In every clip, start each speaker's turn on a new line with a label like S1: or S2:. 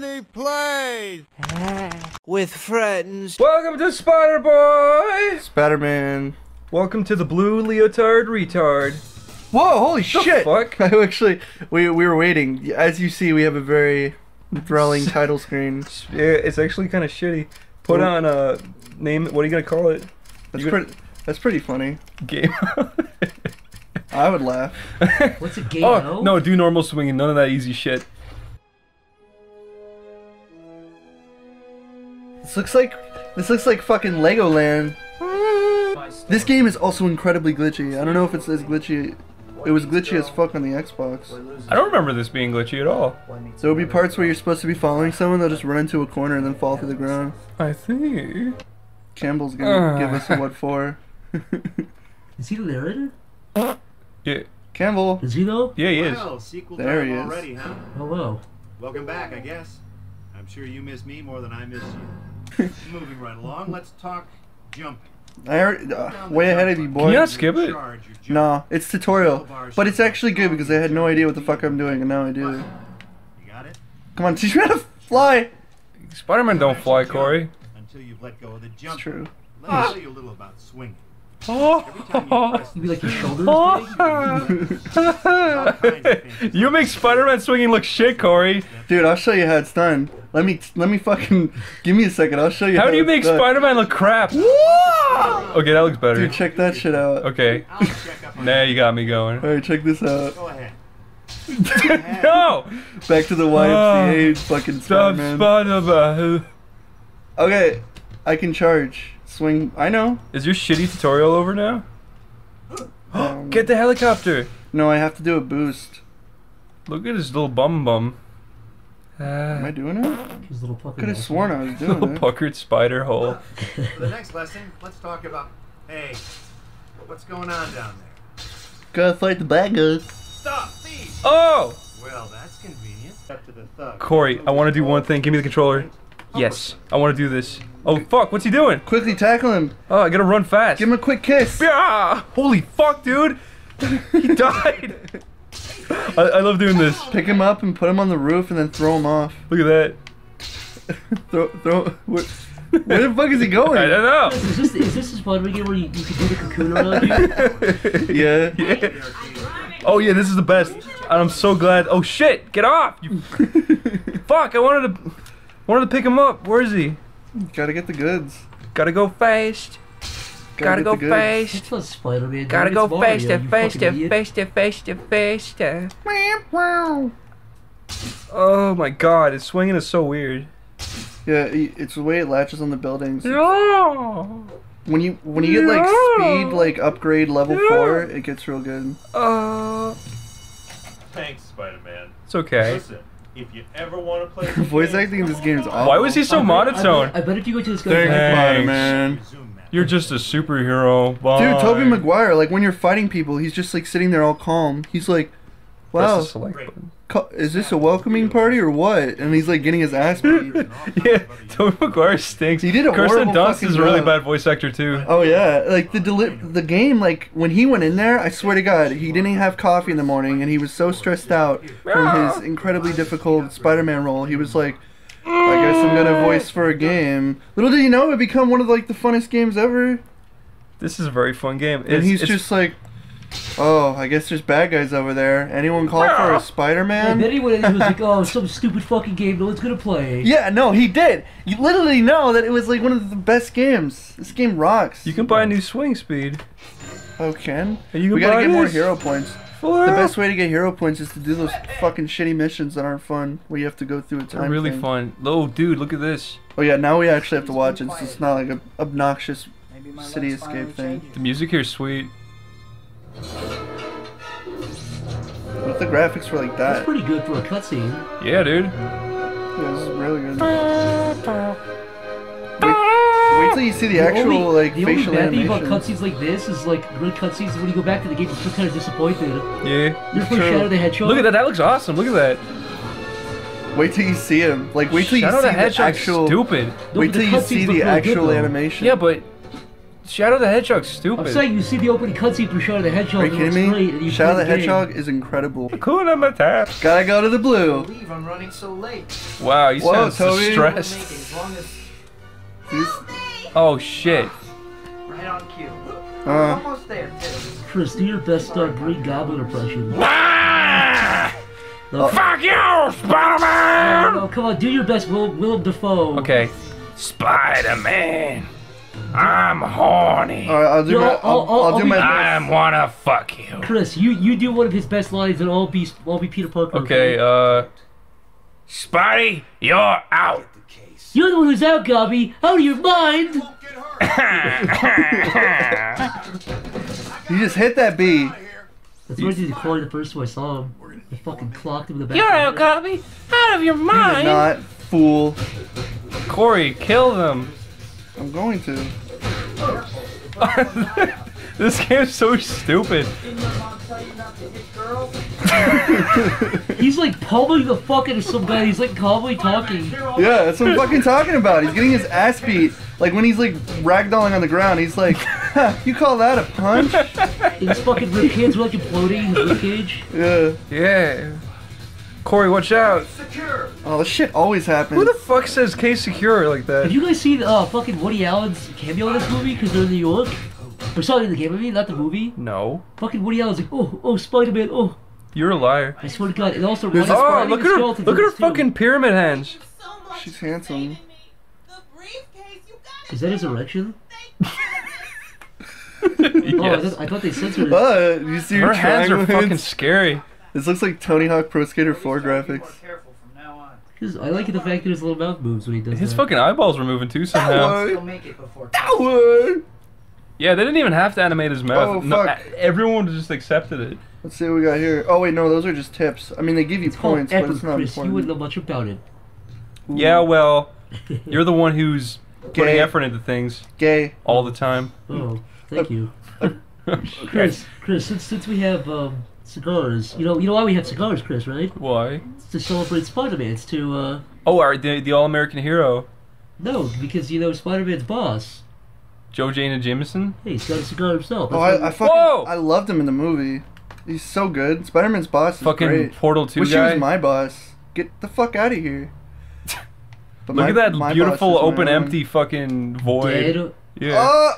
S1: Nobody plays with friends.
S2: Welcome to Spider Boy!
S3: Spider-Man.
S2: Welcome to the blue leotard retard.
S3: Whoa, holy shit!
S2: fuck?
S3: I actually, we, we were waiting. As you see, we have a very enthralling title screen.
S2: Yeah, it's actually kind of shitty. Put on a name. What are you gonna call it?
S3: That's
S2: You-
S3: pretty, that's pretty funny.
S2: Game.
S3: I would laugh.
S4: What's a game?
S2: oh no, do normal swinging. None of that easy shit.
S3: This looks like, this looks like fucking Legoland. This game is also incredibly glitchy. I don't know if it's as glitchy. It was glitchy as fuck on the Xbox.
S2: I don't remember this being glitchy at all.
S3: So There will be parts where you're supposed to be following someone, they'll just run into a corner and then fall through the ground.
S2: I see.
S3: Campbell's gonna
S2: Uh.
S3: give us a what for.
S4: Is he the narrator?
S2: Yeah,
S3: Campbell.
S4: Is he though?
S2: yeah, he is.
S5: Well, sequel
S3: There
S5: time
S3: he is.
S5: already, huh?
S4: Hello.
S5: Welcome back, I guess. I'm sure you miss me more than I miss you. Moving right along, let's talk jumping.
S3: I already, uh, way ahead of you, boy.
S2: Can you not skip it?
S5: Charge your jump.
S3: No, it's tutorial. But it's actually good because I had no idea what the fuck I'm doing and now I do.
S5: You got it?
S3: Come on, teach me how to fly!
S2: Spider-Man don't fly, Corey.
S5: Until you've let go of the jump.
S3: It's true.
S5: Let me tell you a little about swinging. Every you press
S4: like your shoulders big?
S2: you make Spider-Man swinging look shit, Corey.
S3: Dude, I'll show you how it's done. Let me, let me fucking, give me a second, I'll show you how,
S2: How do you make
S3: done.
S2: Spider-Man look crap? Okay, that looks better.
S3: Dude, check that shit out.
S2: Okay.
S5: I'll check up on
S2: Nah, you got me going.
S3: Alright, check this out.
S5: Go ahead.
S2: No!
S3: Back to the YMCA fucking
S2: Stop
S3: Spider-Man.
S2: Spider-Man.
S3: Okay, I can charge. Swing, I know.
S2: Is your shitty tutorial over now?
S3: Um,
S2: Get the helicopter.
S3: No, I have to do a boost.
S2: Look at his little bum bum.
S3: Am I doing it?
S4: His little pucker.
S3: Could have sworn I was
S2: little
S3: doing it.
S2: Little puckered spider hole.
S5: For the next lesson, let's talk about. Hey, what's going on down there?
S3: Gotta fight the bad guys.
S5: Stop, thief!
S2: Oh!
S5: Well, that's convenient. Up to the thug.
S2: Corey, I want to do one thing. Give me the controller. Yes, I want to do this. Oh fuck, what's he doing?
S3: Quickly tackle him.
S2: Oh, I gotta run fast.
S3: Give him a quick kiss.
S2: Yeah! Holy fuck, dude! He died! I, I love doing this.
S3: Pick him up and put him on the roof and then throw him off.
S2: Look at that.
S3: throw, throw. Where, where the fuck is he going?
S2: I don't know.
S4: Is this is this a Spider-Man game where you, you can do the cocoon around you?
S3: yeah.
S2: Yeah. Oh yeah, this is the best. And I'm so glad. Oh shit! Get off! You fuck! I wanted to, wanted to pick him up. Where is he?
S3: Gotta get the goods.
S2: Gotta go fast. Gotta
S3: get
S2: go
S3: the goods.
S2: fast.
S4: It's not Spider-Man. dude.
S2: Gotta
S4: It's
S2: go
S4: Mario,
S2: faster,
S4: you
S2: faster,
S4: fucking idiot.
S2: faster, faster, faster. Oh my god, it's swinging is so weird.
S3: Yeah, it's the way it latches on the buildings.
S2: No.
S3: When you when you get like speed like upgrade level four, it gets real good.
S2: Uh,
S6: Thanks, Spider-Man.
S2: it's okay.
S6: Listen, if you ever want to play
S3: The voice acting in this game is awful.
S2: Why was he so
S4: I bet-
S2: monotone?
S4: I bet, I bet if you go to this
S3: Thank
S4: guy's
S3: you,
S2: Thanks.
S3: Spider-Man.
S5: Resume that.
S2: You're just a superhero. Bye.
S3: Dude, Tobey Maguire, like when you're fighting people, he's just like sitting there all calm. He's like,
S2: Press
S3: wow, co- is this a welcoming party or what? And he's like getting his ass beat.
S2: yeah, Tobey Maguire stinks.
S3: He did a
S2: Kirsten
S3: horrible
S2: Dunst is a really
S3: job.
S2: bad voice actor too.
S3: Oh yeah, like the deli- the game, like when he went in there, I swear to God, he didn't have coffee in the morning, and he was so stressed out from his incredibly difficult Spider-Man role. He was like, I guess I'm gonna voice mm. for a game. Little did you know it would become one of like the funnest games ever.
S2: This is a very fun game.
S3: And he's
S2: it's-
S3: just like, oh, I guess there's bad guys over there. Anyone call for a
S4: ah!
S3: Spider-Man?
S4: bet he went in and was like, oh, some stupid fucking game no one's gonna play.
S3: Yeah, no, he did. You literally know that it was like one of the best games. This game rocks.
S2: you can buy a new swing speed.
S3: Oh, Ken?
S2: And you can
S3: we gotta
S2: buy
S3: get more hero points.
S2: For
S3: The best way to get hero points is to do those fucking shitty missions that aren't fun, where you have to go through a time.
S2: They're really
S3: thing.
S2: fun. Oh, dude, look at this.
S3: Oh yeah, now we actually have to watch it. So it's not like an obnoxious city escape thing.
S2: The music here is sweet.
S3: What if the graphics were like that?
S4: That's pretty good for a cutscene.
S2: Yeah, dude.
S3: Yeah, this is really good. Wait, wait you see the actual
S4: only,
S3: like
S4: the only
S3: facial
S4: bad thing about cutscenes like this is like good cutscenes when you go back to the game, you're still kind of disappointed.
S2: Yeah.
S4: You're
S3: True.
S4: Shadow the Hedgehog.
S2: Look at that. That looks awesome. Look at that.
S3: Wait till you see him. Like wait till
S2: Shadow
S3: you see
S2: the
S3: the actual.
S2: stupid.
S4: No,
S3: Wait till you see the
S4: really good,
S3: actual
S4: though.
S3: animation.
S2: Yeah, but Shadow the Hedgehog's stupid.
S4: I'm saying you see the opening cutscene for Shadow the Hedgehog.
S3: Are you kidding
S4: looks great,
S3: me?
S4: you
S3: Shadow
S4: play
S3: the
S4: game.
S3: Hedgehog is incredible.
S2: Hakuna Matata.
S3: Gotta go to the blue.
S1: believe I'm running so late.
S2: Wow, you
S3: Whoa,
S2: sound so
S3: Tobey.
S2: stressed.
S1: As long as
S3: He's,
S2: Oh shit.
S1: right on cue.
S3: uh,
S1: Almost there, too.
S4: Chris, do your best uh, Green Goblin impression.
S2: Ah!
S4: No,
S2: Fuck you, Spider-Man!
S4: no, come on, do your best Will, Willem Dafoe.
S2: Okay. Spider-Man. I'm horny.
S3: all right, I'll do
S4: Yo,
S3: my.
S4: I'll-
S3: I'll,
S4: I'll-
S3: I'll do
S4: I'll
S3: my.
S4: be-
S2: I wanna fuck you.
S4: Chris, you you do one of his best lines, and I'll be I'll be Peter Parker.
S2: Okay, uh. Spidey, you're out.
S4: You're the one who's out, Gobby. Out of your mind.
S3: You just hit that bee.
S4: That's what I did to Corey the first time I saw him. I fucking clocked him in the back.
S2: You're out, Copy. Out of your mind.
S3: You did
S2: mind.
S3: not fool.
S2: Corey, kill them.
S3: I'm going to.
S2: this game's so stupid.
S4: He's like pummeling the fucking out of some guy. He's like calmly talking.
S3: Yeah, that's what I'm fucking talking about. He's getting his ass beat. Like when he's like ragdolling on the ground, he's like, huh, "You call that a punch?"
S4: And his fucking rib cage were like imploding. His rib cage.
S3: Yeah.
S2: Yeah. Corey, watch out.
S3: Oh, this shit always happens.
S2: Who the fuck says case secure like that?
S4: Have you guys seen uh fucking Woody Allen's cameo in this movie? Because they're in New York. Or sorry, in the game, I mean, not the movie.
S2: No.
S4: Fucking Woody Allen's like, oh, oh, Spider-Man, oh.
S2: You're a liar.
S4: I swear to God, it also
S3: There's
S4: Ronnie-
S3: this-
S2: Oh,
S4: Ronnie
S2: look at her! Look at her
S4: too.
S2: fucking pyramid hands.
S7: so much
S3: She's
S7: for
S3: handsome.
S7: saving me. The briefcase, you got
S4: that his erection?
S7: Thank
S4: Oh, I, thought, I thought they censored it.
S3: Uh, you see
S2: Her
S3: her
S2: hands are
S3: triangle
S2: fucking scary.
S3: This looks like Tony Hawk Pro Skater 4
S1: More
S3: graphics.
S1: careful from now on.
S4: 'Cause I like the fact that his little mouth moves when he does
S2: His
S4: that.
S2: fucking eyeballs were moving too somehow.
S1: He'll make it before.
S3: What?
S2: Yeah, they didn't even have to animate his mouth.
S3: Oh,
S2: No,
S3: fuck.
S2: everyone just accepted it.
S3: Let's see what we got here. Oh wait, no, those are just tips. I mean, they give you
S4: It's
S3: points, but it's not
S4: Chris. You wouldn't know much about it.
S2: Yeah, well, you're the one who's putting
S3: Gay.
S2: effort into things
S3: Gay.
S2: all the time.
S4: Oh, thank you. Chris, Chris, since, since we have um, cigars, you know, you know why we have cigars, Chris, right?
S2: Why?
S4: It's to celebrate Spider-Man. It's to, uh,
S2: Oh, our, the, the all-American hero,
S4: no, because, you know, Spider-Man's boss.
S2: J. Jonah Jameson.
S4: Hey, he's got a cigar himself.
S3: Oh, I, I fucking
S2: Whoa!
S3: I loved him in the movie. He's so good. Spider-Man's boss is
S2: Fucking
S3: great.
S2: Portal 2
S3: Wish
S2: guy.
S3: he was my boss. Get the fuck out of here. But
S2: Look
S3: my-
S2: at that
S3: my
S2: beautiful, open, empty fucking void.
S4: Dead.
S2: Yeah.
S3: Oh,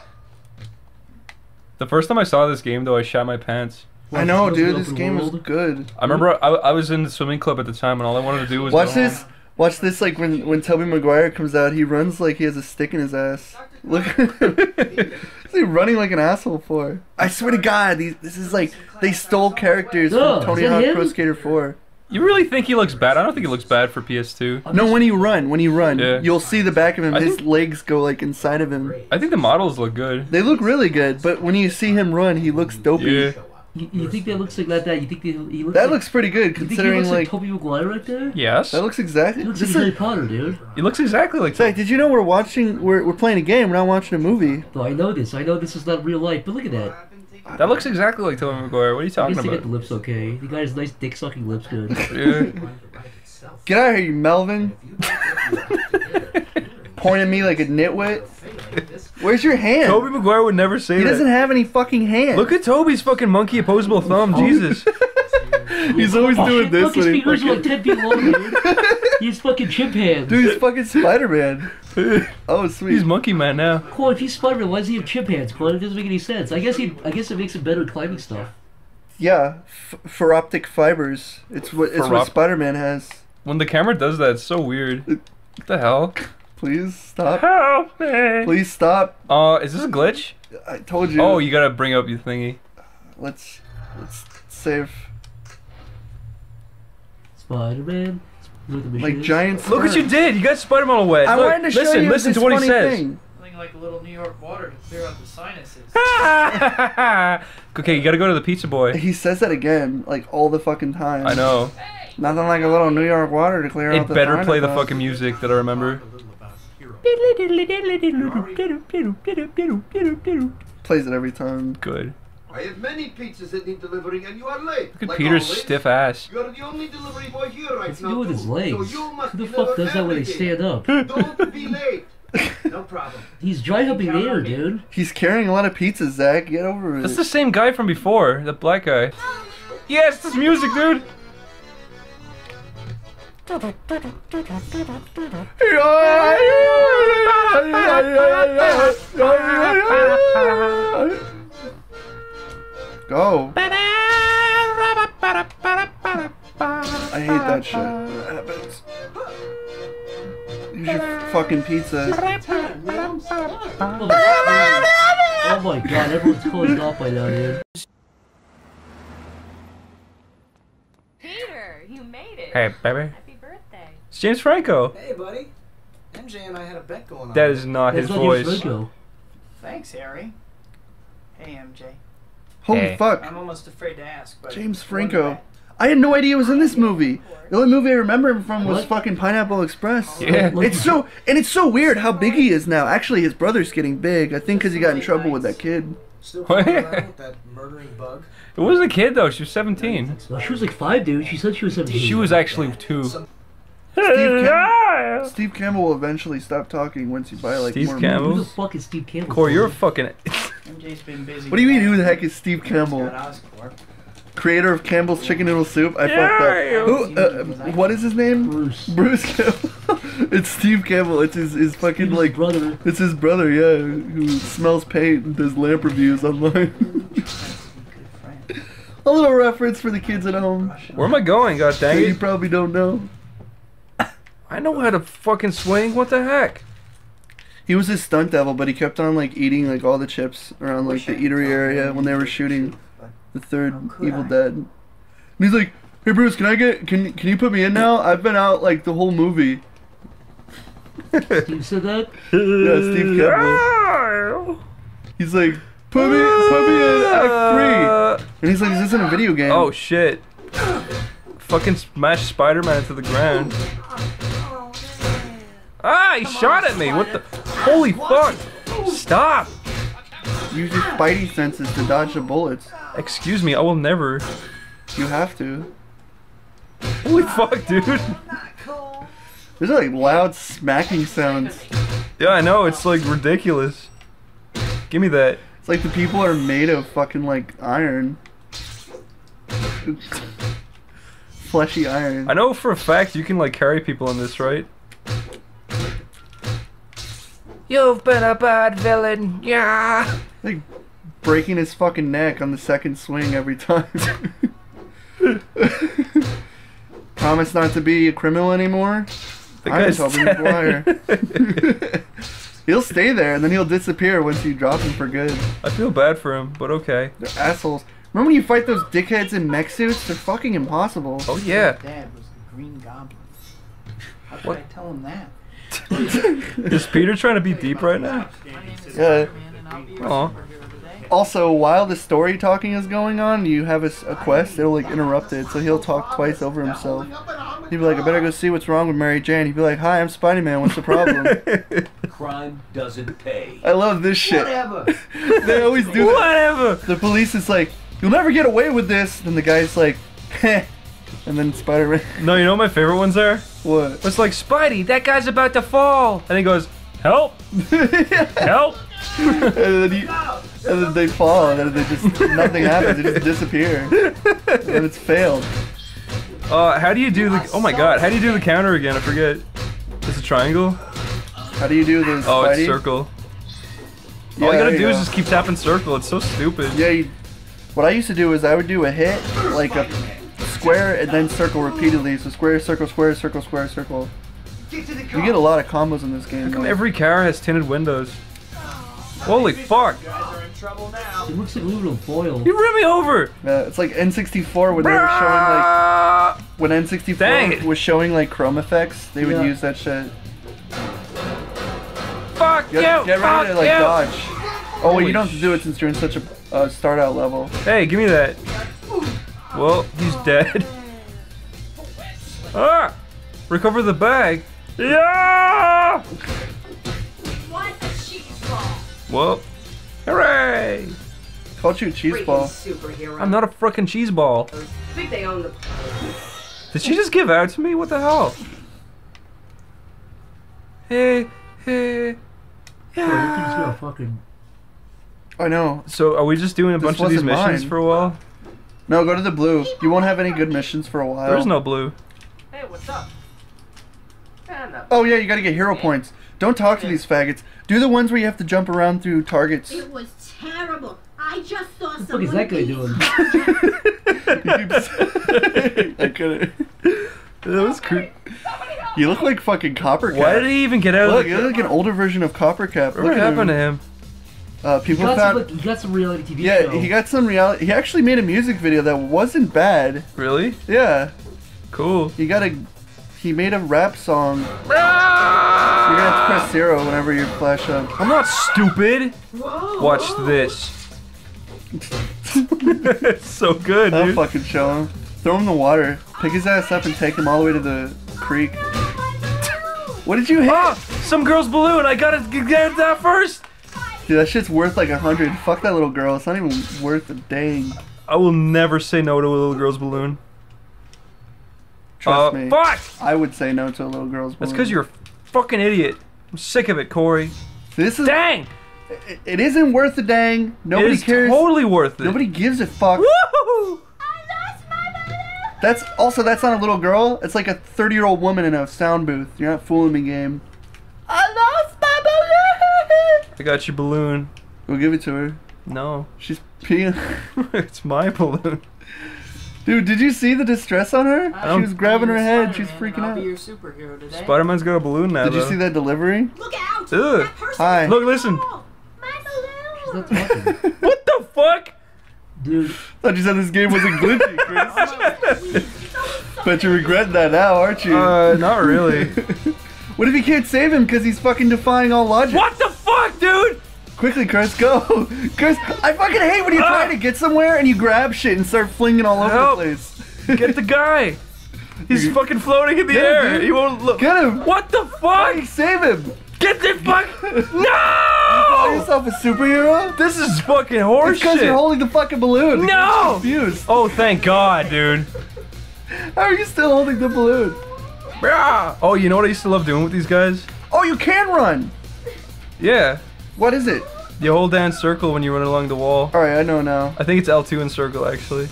S2: The first time I saw this game, though, I shot my pants.
S3: I know, dude. This
S4: open
S3: game was good.
S2: I remember I, I was in the swimming club at the time, and all I wanted to do was
S3: Watch
S2: go
S3: this.
S2: Home.
S3: Watch this. Like when when Tobey Maguire comes out, he runs like he has a stick in his ass. Look, what's he running like an asshole for? I swear to God, these, this is like they stole characters from Tony Hawk? Pro Skater 4.
S2: You really think he looks bad? I don't think he looks bad for PS2.
S3: No, when you run, when you run,
S2: Yeah.
S3: you'll see the back of him.
S2: I
S3: His
S2: think-
S3: legs go like inside of him.
S2: I think the models look good.
S3: They look really good, but when you see him run, he looks dopey.
S2: Yeah.
S4: You, you think that looks like that? that you think that he looks
S3: That
S4: like,
S3: looks pretty good
S4: you think he
S3: considering
S4: looks
S3: like,
S4: like Tobey Maguire right there?
S2: Yes.
S3: that looks exactly.
S4: He looks like Harry
S3: is,
S4: Potter, dude.
S2: He looks exactly like.
S3: Zach, did you know we're watching? We're, we're playing a game. We're not watching a movie.
S4: No, I know this. I know this is not real life, but look at that.
S2: That looks exactly like Tobey Maguire. What are you
S4: I
S2: talking
S4: guess they got the lips okay. The guy's nice dick sucking lips good.
S2: Yeah.
S3: Get out of here, you Melvin. Pointing me like a nitwit. Where's your hand?
S2: Tobey Maguire would never say
S3: he
S2: that.
S3: He doesn't have any fucking hand.
S2: Look at Tobey's fucking monkey opposable thumb.
S3: Oh.
S2: Jesus.
S3: He's always oh, doing this
S4: Look, his
S3: when he
S4: fingers are like
S3: fucking...
S4: 10 feet long, dude. He's fucking chimp hands.
S3: Dude, he's fucking Spider-Man. Oh, sweet.
S2: He's Monkey Man now.
S4: Cool, if he's Spider-Man, why does he have chimp hands, Cool? It doesn't make any sense. I guess he, I guess it makes him better at climbing stuff.
S3: Yeah, f- for optic fibers. It's what it's what Spider-Man has.
S2: When the camera does that, it's so weird. Uh, what the hell?
S3: Please stop.
S2: Help me.
S3: Please stop.
S2: Uh, is this a glitch?
S3: I told you.
S2: Oh, you gotta bring up your thingy.
S3: Let's let's save
S4: Spider-Man.
S3: Like
S4: machines.
S3: giant.
S2: Look what you did. You got Spider-Man all wet.
S3: I
S2: Look,
S3: wanted to show
S2: listen,
S3: you
S2: listen
S3: this
S2: to what he
S3: funny
S2: says.
S3: thing.
S1: Like a little New York water to clear out the sinuses.
S2: okay, you gotta go to the pizza boy.
S3: He says that again, like all the fucking time.
S2: I know.
S3: Nothing like a little New York water to clear out
S2: It
S3: the
S2: better
S3: sinus
S2: play the fucking music that I remember.
S3: Plays it every time.
S2: Good.
S8: I have many pizzas that need delivering, and you are late.
S2: Look at
S8: Like
S2: Peter's
S8: always.
S2: stiff ass.
S8: You are the only delivery boy here right
S4: What's he
S8: now.
S4: doing with his legs?
S8: So you must
S4: Who the fuck does that when they stand up?
S8: Don't be late.
S1: No problem.
S4: He's dry humping
S1: Count
S4: there,
S1: me.
S4: dude.
S3: He's carrying a lot of pizzas, Zach. Get over it.
S2: That's the same guy from before, the black guy. Yes, this music, dude.
S3: Go. I hate that shit. What happens? Use your fucking pizza.
S4: Oh my god, everyone's calling off by now, dude.
S9: Peter, you made it.
S2: Hey, baby.
S9: Happy birthday.
S2: It's James Franco.
S10: Hey, buddy. MJ and I had a bet going on.
S2: That is not
S4: That's
S2: his
S4: not your
S2: voice.
S4: Franco.
S1: Thanks, Harry. Hey, MJ.
S3: Holy
S2: Hey.
S3: fuck.
S1: I'm almost afraid to ask, but
S3: James Franco. I had no idea he was in this movie. The only movie I remember him from was
S4: What?
S3: fucking Pineapple Express.
S2: Oh, yeah.
S3: It's so and it's so weird how big he is now. Actually, his brother's getting big. I think because he got in trouble with that kid.
S10: Still with that murdering bug.
S2: It wasn't a kid though. She was 17.
S4: No, she was like five, dude. She said she was 17.
S2: She was actually two.
S10: Some-
S3: Steve, Cam- Steve Campbell will eventually stop talking once you buy like
S2: Steve
S3: more
S2: Campbell?
S4: Who the fuck is Steve Campbell?
S2: Corey, you're a fucking.
S1: MJ's been busy.
S3: What do you mean? Who the heck is Steve
S1: He's
S3: Campbell?
S1: got Oscorp.
S3: Creator of Campbell's Chicken Noodle Soup. I fucked up. Who? Uh, what is his name?
S4: Bruce.
S3: Bruce Campbell. it's Steve Campbell. It's his his fucking
S4: Steve's
S3: like.
S4: brother.
S3: It's his brother, yeah, who smells paint and does lamp reviews online. A little reference for the kids at home
S2: Where am I going? God
S3: that
S2: dang
S3: you probably don't know.
S2: I know how to fucking swing. What the heck?
S3: He was his stunt devil, but he kept on like eating like all the chips around like the eatery area when they were shooting the third Evil
S1: I?
S3: Dead. And he's like, "Hey Bruce, can I get can can you put me in now? I've been out like the whole movie."
S4: Steve said that?
S3: Yeah, Steve Campbell. He's like, "Put me put me in Act three. and he's like, "Is "This isn't a video game."
S2: Oh shit! Fucking smash Spider-Man into the ground. Ah, he shot at me. What the? Holy fuck! Stop!
S3: Use your spidey senses to dodge the bullets.
S2: Excuse me, I will never.
S3: You have to.
S2: Holy fuck, dude!
S3: There's like loud smacking sounds.
S2: Yeah, I know. It's like ridiculous. Give me that.
S3: It's like the people are made of fucking like iron. Fleshy iron.
S2: I know for a fact you can like carry people in this, right? You've been a bad villain, yeah.
S3: Like breaking his fucking neck on the second swing every time. Promise not to be a criminal anymore.
S2: The
S3: I'm
S2: guy's
S3: Tobey
S2: dead.
S3: Maguire. he'll stay there and then he'll disappear once you drop him for good.
S2: I feel bad for him, but okay.
S3: They're assholes. Remember when you fight those dickheads in mech suits? They're fucking impossible.
S2: Oh yeah.
S1: Dad was the Green Goblin. How could
S2: What?
S1: I tell him that?
S2: Is Peter trying to be deep right now?
S1: My name is
S3: Yeah.
S1: Spider-Man and I'll be your
S2: Aw.
S3: Also, while the story talking is going on, you have a quest, it'll like interrupt it, so he'll talk twice over himself. He'd be like, I better go see what's wrong with Mary Jane. He'd be like, Hi, I'm Spider-Man. what's the problem?
S11: Crime doesn't pay.
S3: I love this shit.
S1: Whatever.
S3: They always do that.
S2: Whatever.
S3: The police is like, You'll never get away with this. and the guy's like, Heh. And then Spider Man,
S2: No, you know what my favorite ones are?
S3: what?
S2: It's like Spidey, that guy's about to fall, and he goes, "Help! Help!"
S3: and, then he, and then they fall, and then they just, nothing happens. They just disappear. And it's failed.
S2: Uh, how do you do the? Oh my god, how do you do the counter again? I forget. It's a triangle.
S3: How do you do this?
S2: Oh, it's
S3: Spidey?
S2: circle. All you gotta
S3: there
S2: do is
S3: go.
S2: just keep tapping circle. It's so stupid.
S3: Yeah, you, what I used to do is I would do a hit, like a square, and then circle repeatedly. So square, circle, square, circle, square, circle. You get a lot of combos in this game.
S2: How come every car has tinted windows? Holy fuck!
S1: guys are in trouble now.
S4: It looks like aluminum foil.
S2: You ran me over!
S3: Yeah, it's like N64 when they were showing like when N64
S2: it.
S3: was showing like chrome effects. They would
S4: Yeah.
S3: use that shit.
S2: Fuck you!
S3: Get, get
S2: fuck
S3: ready to like
S2: you.
S3: dodge. Oh, wait,
S2: Holy
S3: you don't have to do it since you're in such a uh, start out level.
S2: Hey, give me that. Well, he's dead. Ah! Recover the bag. Yeah!
S7: Want a cheese ball?
S2: Well, hooray!
S3: Called you a cheese ball.
S7: superhero.
S2: I'm not a frickin' cheese ball.
S7: think they own the.
S2: Did she just give out to me? What the hell? Hey, Hey.
S4: Bro, you think he's gonna fucking.
S3: I know.
S2: So are we just doing a
S3: This
S2: bunch of these missions
S3: mine.
S2: for a while?
S3: No, go to the blue. You won't have any good missions for a while.
S2: There's no blue.
S1: Hey, what's up?
S3: Oh yeah, you gotta get hero points. Don't talk to these faggots. Do the ones where you have to jump around through targets.
S9: It was terrible. I just saw
S4: What the fuck
S9: someone.
S4: is that guy doing?
S3: I couldn't.
S2: That was creepy.
S3: You look like fucking Copper Cap.
S2: Why did he even get out
S3: Look,
S2: of
S3: you
S2: the
S3: look like an older version of Copper Cap.
S2: What
S3: Look at
S2: happened to him?
S3: Uh,
S4: He
S3: people
S4: got, some,
S3: found.
S4: like, he got some reality TV
S3: Yeah,
S4: show.
S3: he got some reality. He actually made a music video that wasn't bad.
S2: Really?
S3: Yeah,
S2: Cool.
S3: he got a. He made a rap song. You're gonna have to press zero whenever you flash up.
S2: I'm not stupid. Watch this. it's so good,
S3: I'll
S2: dude.
S3: fucking show him. Throw him in the water. Pick his ass up and take him all the way to the creek. What did you hit?
S2: Ah, some girl's balloon. I gotta get that first.
S3: Dude, that shit's worth like a hundred. Fuck that little girl. It's not even worth a dang.
S2: I will never say no to a little girl's balloon.
S3: Trust
S2: Uh,
S3: me.
S2: Fuck!
S3: I would say no to a little girl's balloon.
S2: That's because you're a fucking idiot. I'm sick of it, Corey.
S3: This is.
S2: Dang!
S3: It, it isn't worth a dang. Nobody cares.
S2: it is
S3: cares.
S2: totally worth it.
S3: Nobody gives a fuck.
S2: Woo! I lost my balloon.
S3: That's also that's not a little girl. It's like a 30 year old woman in a sound booth. You're not fooling me, game. I lost my balloon.
S2: I got your balloon.
S3: We'll give it to her.
S2: No,
S3: She's peeing.
S2: it's my balloon.
S3: Dude, did you see the distress on her?
S2: don't-
S3: She was grabbing her head. She's
S1: Spider-Man,
S3: freaking
S1: I'll be
S3: out.
S1: your superhero today.
S2: Spider-Man's got a balloon now.
S3: Did you see that delivery?
S9: Look out!
S2: Ugh.
S9: That
S3: Hi.
S2: Look, listen.
S9: Oh, my balloon!
S2: What the fuck?
S4: Dude,
S3: Thought you said this game wasn't glitchy, Chris. Bet you regret that now, aren't you?
S2: Uh, not really.
S3: What if you can't save him because he's fucking defying all logic?
S2: what the fuck, dude?
S3: Quickly, Chris, go! Chris, I fucking hate when you try
S2: Ah.
S3: to get somewhere and you grab shit and start flinging all over
S2: Help.
S3: the place.
S2: Get the guy. He's fucking floating in the
S3: Get
S2: air.
S3: dude.
S2: He won't look.
S3: Get him!
S2: What the fuck?
S3: Hey, save him!
S2: Get the fuck! No!
S3: call yourself a superhero?
S2: This is fucking
S3: It's
S2: horse
S3: because you're holding the fucking balloon.
S2: No!
S3: Confused.
S2: Oh, thank God, dude.
S3: How are you still holding the balloon?
S2: Brah. Oh, you know what I used to love doing with these guys?
S3: Oh, you can run!
S2: Yeah.
S3: What is it?
S2: You hold down circle when you run along the wall.
S3: Alright, I know now.
S2: I think it's L2 in circle, actually.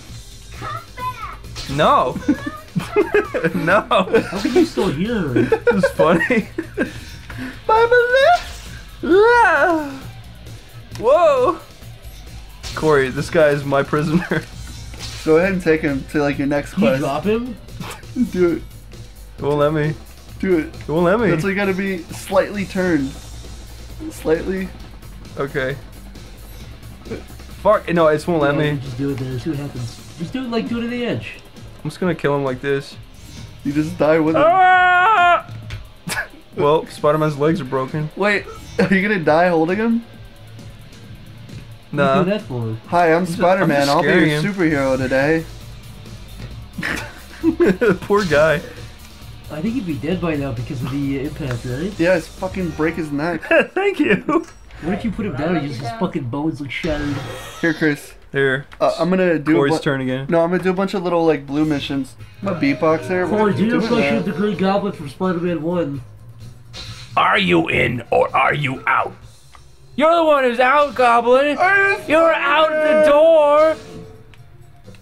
S2: No. no.
S4: how can you still hear her?
S2: This is funny.
S3: My
S2: Ah. Whoa. Corey, this guy is my prisoner.
S3: Go ahead and take him to like your next
S4: Can you drop him?
S3: Do it.
S2: It won't let me.
S3: Do it.
S2: It won't let me.
S3: That's why you gotta be slightly turned. Slightly.
S2: Okay. Fuck. No, it won't let
S4: Yeah,
S2: me.
S4: Just do it there. See what happens. Just do it like do it at the edge.
S2: I'm just gonna kill him like this.
S3: You just die with him.
S2: Ah! well, Spider-Man's legs are broken.
S3: Wait, are you gonna die holding him?
S4: What
S2: Nah.
S4: do that for?
S3: Hi, I'm Spider Man.
S2: I'm just
S3: I'll be your
S2: him.
S3: superhero today.
S2: Poor guy.
S4: I think he'd be dead by now because of the uh, impact, right?
S3: Yeah, it's fucking break his neck.
S2: Thank you.
S4: What if you put him down and just his fucking bones look shattered?
S3: Here, Chris.
S2: Here.
S3: Uh, I'm gonna do a
S2: Corey's
S3: bu-
S2: turn again.
S3: No, I'm gonna do a bunch of little like blue missions. I'm a beatboxer.
S4: Corey, do your
S3: Doing
S4: impression of the Green Goblin from Spider-Man 1.
S11: Are you in or are you out?
S2: You're the one who's out, Goblin. You're out the door.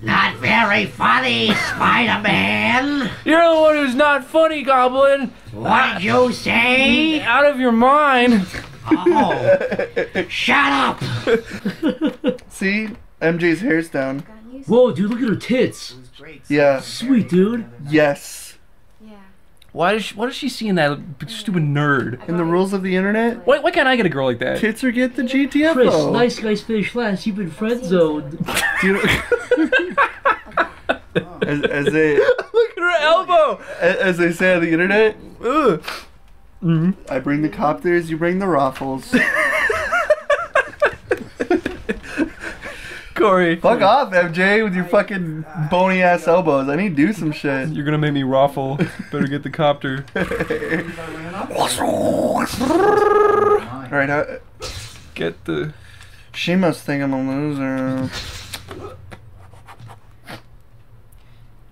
S9: Not very funny, Spider-Man.
S2: You're the one who's not funny, Goblin.
S9: What did you say?
S2: Out of your mind.
S9: Oh, shut up.
S3: See, MJ's hair's down.
S4: Whoa, dude, look at her tits.
S3: Yeah.
S4: Sweet, dude.
S3: Yes.
S2: Why does she, why does she see in that stupid nerd?
S3: In the rules of the internet,
S2: Why, why can't I get a girl like that?
S3: tits or get the GTFO.
S4: Chris, nice guys finish last. You've been friend zoned.
S3: Do you as, as they
S2: Look at her elbow.
S3: as, as they say on the internet,
S2: Ugh. Mm-hmm.
S3: I bring the copters, you bring the raffles.
S2: Corey.
S3: Fuck off, MJ, with your fucking bony ass elbows. I need to do some shit.
S2: You're gonna make me raffle. Better get the copter.
S3: All right, how, uh,
S2: Get the.
S3: she must think I'm a loser.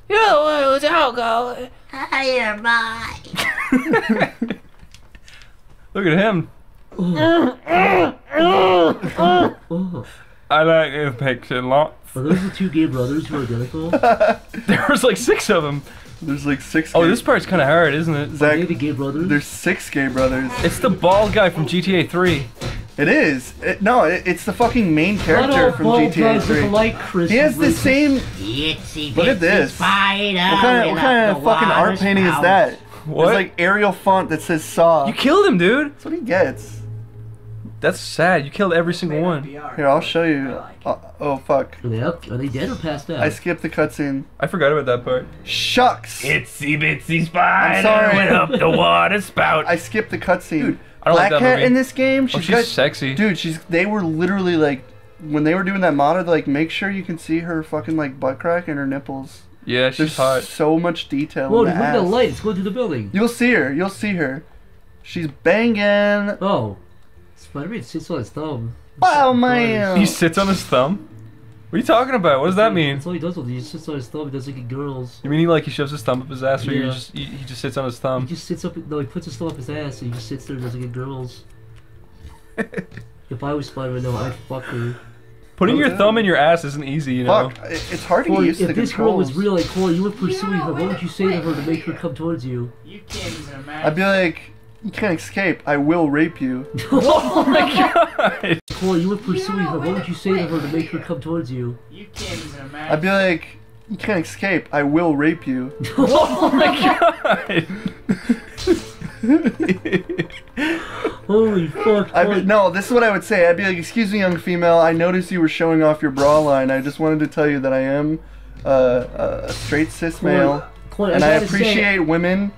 S2: You're the one who's out, Goblin.
S9: Hiya, bye.
S2: Look at him.
S4: Oh, oh, oh.
S2: I like his pics a lot.
S4: Are those the two gay brothers who are identical?
S2: There was like six of them.
S3: There's like six.
S2: Oh,
S3: gay-
S2: this part's kind of hard, isn't it?
S4: Are they the gay brothers?
S3: there's six gay brothers.
S2: It's the bald guy from GTA 3.
S3: It is. It, no, it, it's the fucking main character from GTA
S4: guys look
S3: 3.
S4: alike, Chris.
S3: He has
S4: you
S3: the same.
S9: Itsy
S3: Look at this.
S9: spider
S3: What kind of, what kind of fucking art
S9: water
S3: painting is that?
S2: What?
S3: There's like Arial font that says Saw.
S2: You killed him, dude.
S3: That's what he gets.
S2: That's sad. You killed every single one.
S3: Here, I'll show you. Uh, oh fuck.
S4: Are they up? Are they dead or passed out?
S3: I skipped the cutscene.
S2: I forgot about that part.
S3: Shucks.
S11: Itsy bitsy spider
S3: sorry.
S11: went up the water spout.
S3: I skipped the cutscene.
S2: I don't like
S3: Black
S2: that
S3: Cat
S2: movie.
S3: in this game, she's,
S2: Oh, she's
S3: got
S2: sexy.
S3: Dude, she's they were literally like when they were doing that monitor, they're like make sure you can see her fucking like butt crack and her nipples.
S2: Yeah, she's
S3: There's
S2: hot.
S3: so much detail
S4: Whoa,
S3: in
S4: dude,
S3: the
S4: look at the
S3: ass.
S4: light. It's going through the building.
S3: You'll see her. You'll see her. She's banging.
S4: Oh. Spider-Man sits on his thumb.
S3: Wow, man.
S2: He sits on his thumb. What are you talking about? What does that mean?
S4: That's all he does with it. He just sits on his thumb. He doesn't get girls.
S2: You mean he like he shoves his thumb up his ass, or you
S4: Yeah.
S2: just he, he just sits on his thumb?
S4: He just sits up. No, he puts his thumb up his ass and he just sits there and doesn't get girls. if I was Spider-Man, no, I'd fuck her.
S2: Putting oh, your
S3: Okay.
S2: thumb in your ass isn't easy, you know.
S3: Fuck, it's hard to
S4: Corey,
S3: get used to
S4: if
S3: the
S4: this girl was really cool, you were pursuing her, what would you say to her to make her come towards you?
S1: You can't even imagine.
S3: I'd be like, you can't escape. I will rape you.
S2: oh my god!
S4: Corey, you were pursuing her, what would you say to her to make her come towards you?
S1: You can't even imagine.
S3: I'd be like, you can't escape. I will rape you.
S2: oh my god!
S4: Holy fuck!
S3: I
S4: Corey.
S3: be, no, this is what I would say. I'd be like, excuse me, young female. I noticed you were showing off your bra line. I just wanted to tell you that I am uh, a straight cis male,
S4: Corey,
S3: and I
S4: gotta say,
S3: appreciate women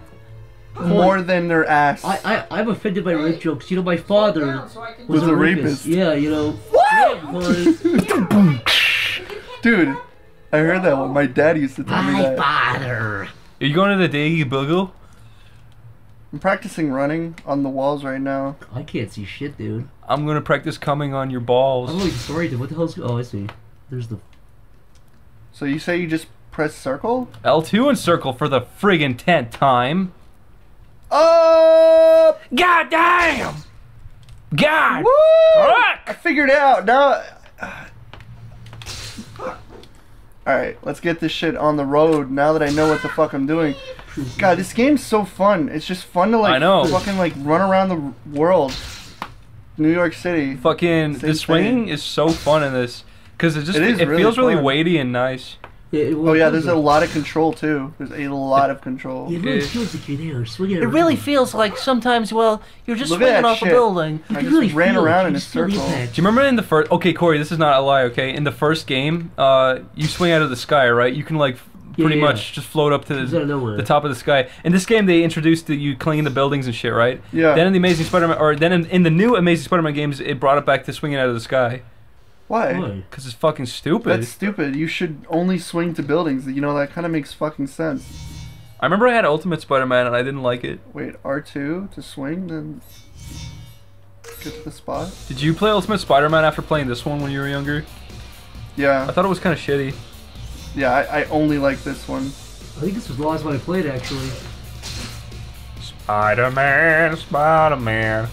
S3: more than their ass.
S4: I, I, I'm offended by rape jokes. You know, my father was,
S3: Was
S4: a,
S3: a
S4: rapist.
S3: rapist.
S4: Yeah, you know. What? Corey.
S3: Dude, I heard that one. My dad used to tell me that.
S9: My
S3: that.
S9: father.
S2: Are you going to the Daily Bugle?
S3: I'm practicing running on the walls right now.
S4: I can't see shit, dude.
S2: I'm gonna practice coming on your balls.
S4: I'm
S2: balls.
S4: like, sorry, dude. What the hell's? Oh, I see. There's the.
S3: So you say you just press circle?
S2: L2 and circle for the friggin' tenth time.
S3: Oh!
S11: God damn! God!
S3: Woo! I figured it out. Now. Alright, let's get this shit on the road now that I know what the fuck I'm doing. God, this game's so fun. It's just fun to like
S2: I know.
S3: fucking like run around the world. New York City.
S2: Fucking the swinging
S3: thing.
S2: is so fun in this because it just
S3: It
S2: it,
S3: really
S2: feels really weighty and nice.
S4: Yeah, it,
S3: Oh yeah, there's a lot of control too. There's a lot of control.
S4: It really feels like you're there, swinging.
S9: It really feels like sometimes, well, you're just
S3: Look
S9: swinging off
S3: shit.
S9: a building.
S3: I
S4: You
S3: just
S4: really
S3: ran
S4: feel it.
S3: around in a
S4: just feel the
S3: circle.
S2: Do you remember in the first? Okay, Corey, this is not a lie. Okay, in the first game, uh, you swing out of the sky, right? You can like f-
S4: Yeah,
S2: pretty
S4: yeah,
S2: much just float up to
S4: Comes out of
S2: the, the top of the sky. In this game, they introduced that you clean the buildings and shit, right?
S3: Yeah.
S2: Then in the Amazing Spider-Man, or then in, in the new Amazing Spider-Man games, it brought it back to swinging out of the sky
S3: Why?
S4: Why?
S2: because it's fucking stupid.
S3: That's stupid. You should only swing to buildings. You know that kind of makes fucking sense.
S2: I remember I had Ultimate Spider-Man and I didn't like it.
S3: Wait, R two to swing, then get to the spot.
S2: Did you play Ultimate Spider-Man after playing this one when you were younger?
S3: Yeah.
S2: I thought it was kind of shitty.
S3: yeah. I, I only like this one.
S4: I think this was the last one I played actually.
S11: Spider-Man, Spider-Man.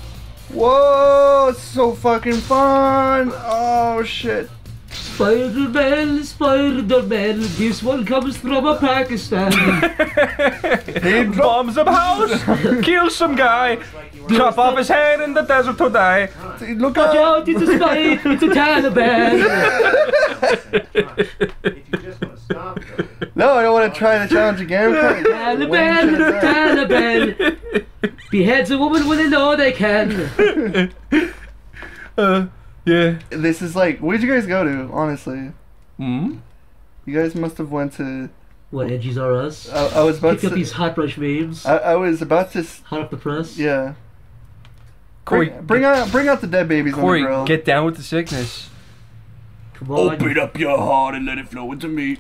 S3: Whoa, it's so fucking fun! Oh shit!
S4: Spider-Man, Spider-Man, this one comes from Pakistan.
S3: He
S2: Bombs a house, kill some guy, chop off his head in the desert to die.
S3: Look
S4: Watch
S3: out!
S4: out, it's a spy, it's a Taliban.
S5: If you just want to stop, though.
S3: No, I don't want to try the challenge again. I'm trying to-
S4: Taliban,
S3: When should I-
S4: Taliban. Beheads a woman when they know they can.
S2: Uh, yeah.
S3: This is like, where'd you guys go to? Honestly,
S2: Hmm.
S3: you guys must have went to.
S4: What, edgies are us?
S3: I, I was about
S4: Pick up these hot brush memes.
S3: I, I was about to.
S4: Hot up the press.
S3: Yeah.
S2: Corey,
S3: Bring, bring out, bring out the dead babies on the
S2: Corey,
S3: grill.
S2: get down with the sickness.
S4: Come on.
S11: up your heart and let it flow into me.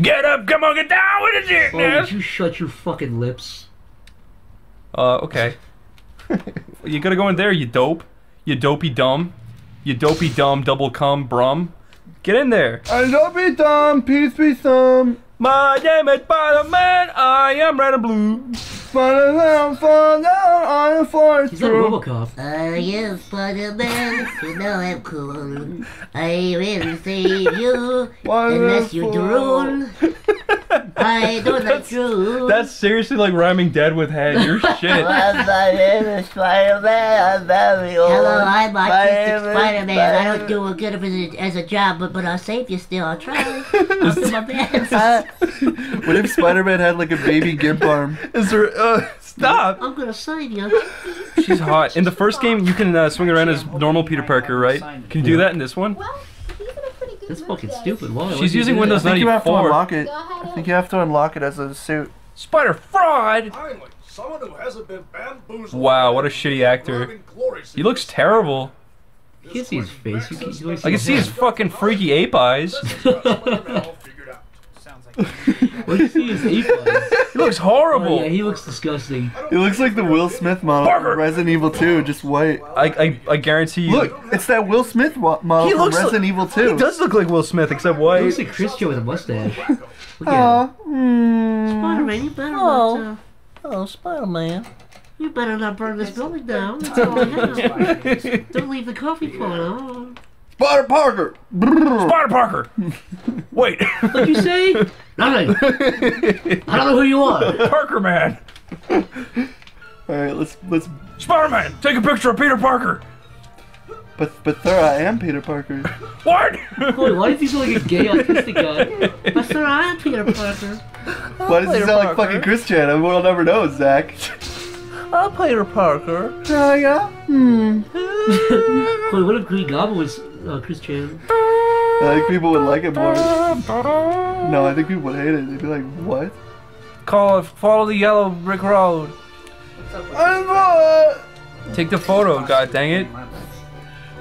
S11: Get up, come on, get down with the sickness.
S4: Oh, would you shut your fucking lips?
S2: Uh, okay. you gotta go in there, you dope. You dopey dumb. You dopey dumb double cum brum. Get in there.
S3: I don't be dumb, peace be some.
S2: My name is Spider-Man. I am red and blue.
S3: Spider-Man fall down on the floor.
S4: He's not Robocop.
S9: I am Spider-Man, so now I'm cool. I will save you, unless you drool. I don't like drool.
S2: That's seriously like rhyming dead with head. You're shit.
S9: My name is Spider-Man. I'm very old. Hello, I'm
S3: My
S9: Autistic
S3: name is
S9: Spider-Man. I don't do a good of it as a job, but, but I'll save you still. I'll try. I'll do my best.
S3: What if Spider-Man had like a baby gimp arm?
S2: Is there? Uh, stop.
S9: I'm gonna sign you.
S2: She's hot. In the first game, you can uh, swing around as normal Peter Parker, right? Can you do that in this one?
S4: That's fucking stupid. Why?
S2: She's using Windows
S3: I think you have to unlock it. I think you have to unlock it as a suit.
S2: Spider fraud.
S8: Finally, someone who hasn't been bamboozled.
S2: Wow, what a shitty actor. He looks terrible.
S4: You can see his face. You can, you
S2: I can see his fucking freaky ape eyes.
S4: What do you see his ape?
S2: He looks horrible.
S4: Oh, yeah, he looks disgusting.
S3: He looks like the Will Smith model from Resident Evil 2, just white.
S2: I, I, I guarantee you.
S3: Look, it's that Will Smith model
S2: He
S3: from
S2: looks
S3: Resident
S2: like-
S3: Evil 2.
S2: He does look like Will Smith, except
S4: He
S2: white.
S4: looks like Christian with a mustache. Look at
S3: Aw,
S4: him.
S3: hmm.
S9: Spider-Man, you better
S12: Oh.
S9: not. Uh,
S12: Oh, Spider-Man.
S9: you better not burn this building down. That's all I have. Don't leave the coffee pot on.
S3: Spider Parker!
S2: Spider Parker. Wait,
S4: What'd you say? Nothing. I don't know who you are.
S2: Parker man.
S3: Alright, let's, let's,
S2: Spider Man, take a picture of Peter Parker.
S3: but, but sir, I am Peter Parker.
S2: What?
S4: Boy, why does he sound like a gay autistic guy?
S9: But sir, I am Peter Parker.
S3: Why does he
S12: Peter
S3: sound like fucking Christian? We'll never know, Zach.
S12: I'm Peter Parker.
S3: Oh, yeah? Hmm.
S4: Boy, what if Green Goblin was uh, Christian?
S3: I think people would like it more. No, I think people would hate it. They'd be like, what?
S2: Call follow the yellow brick road. Take the photo, god dang it.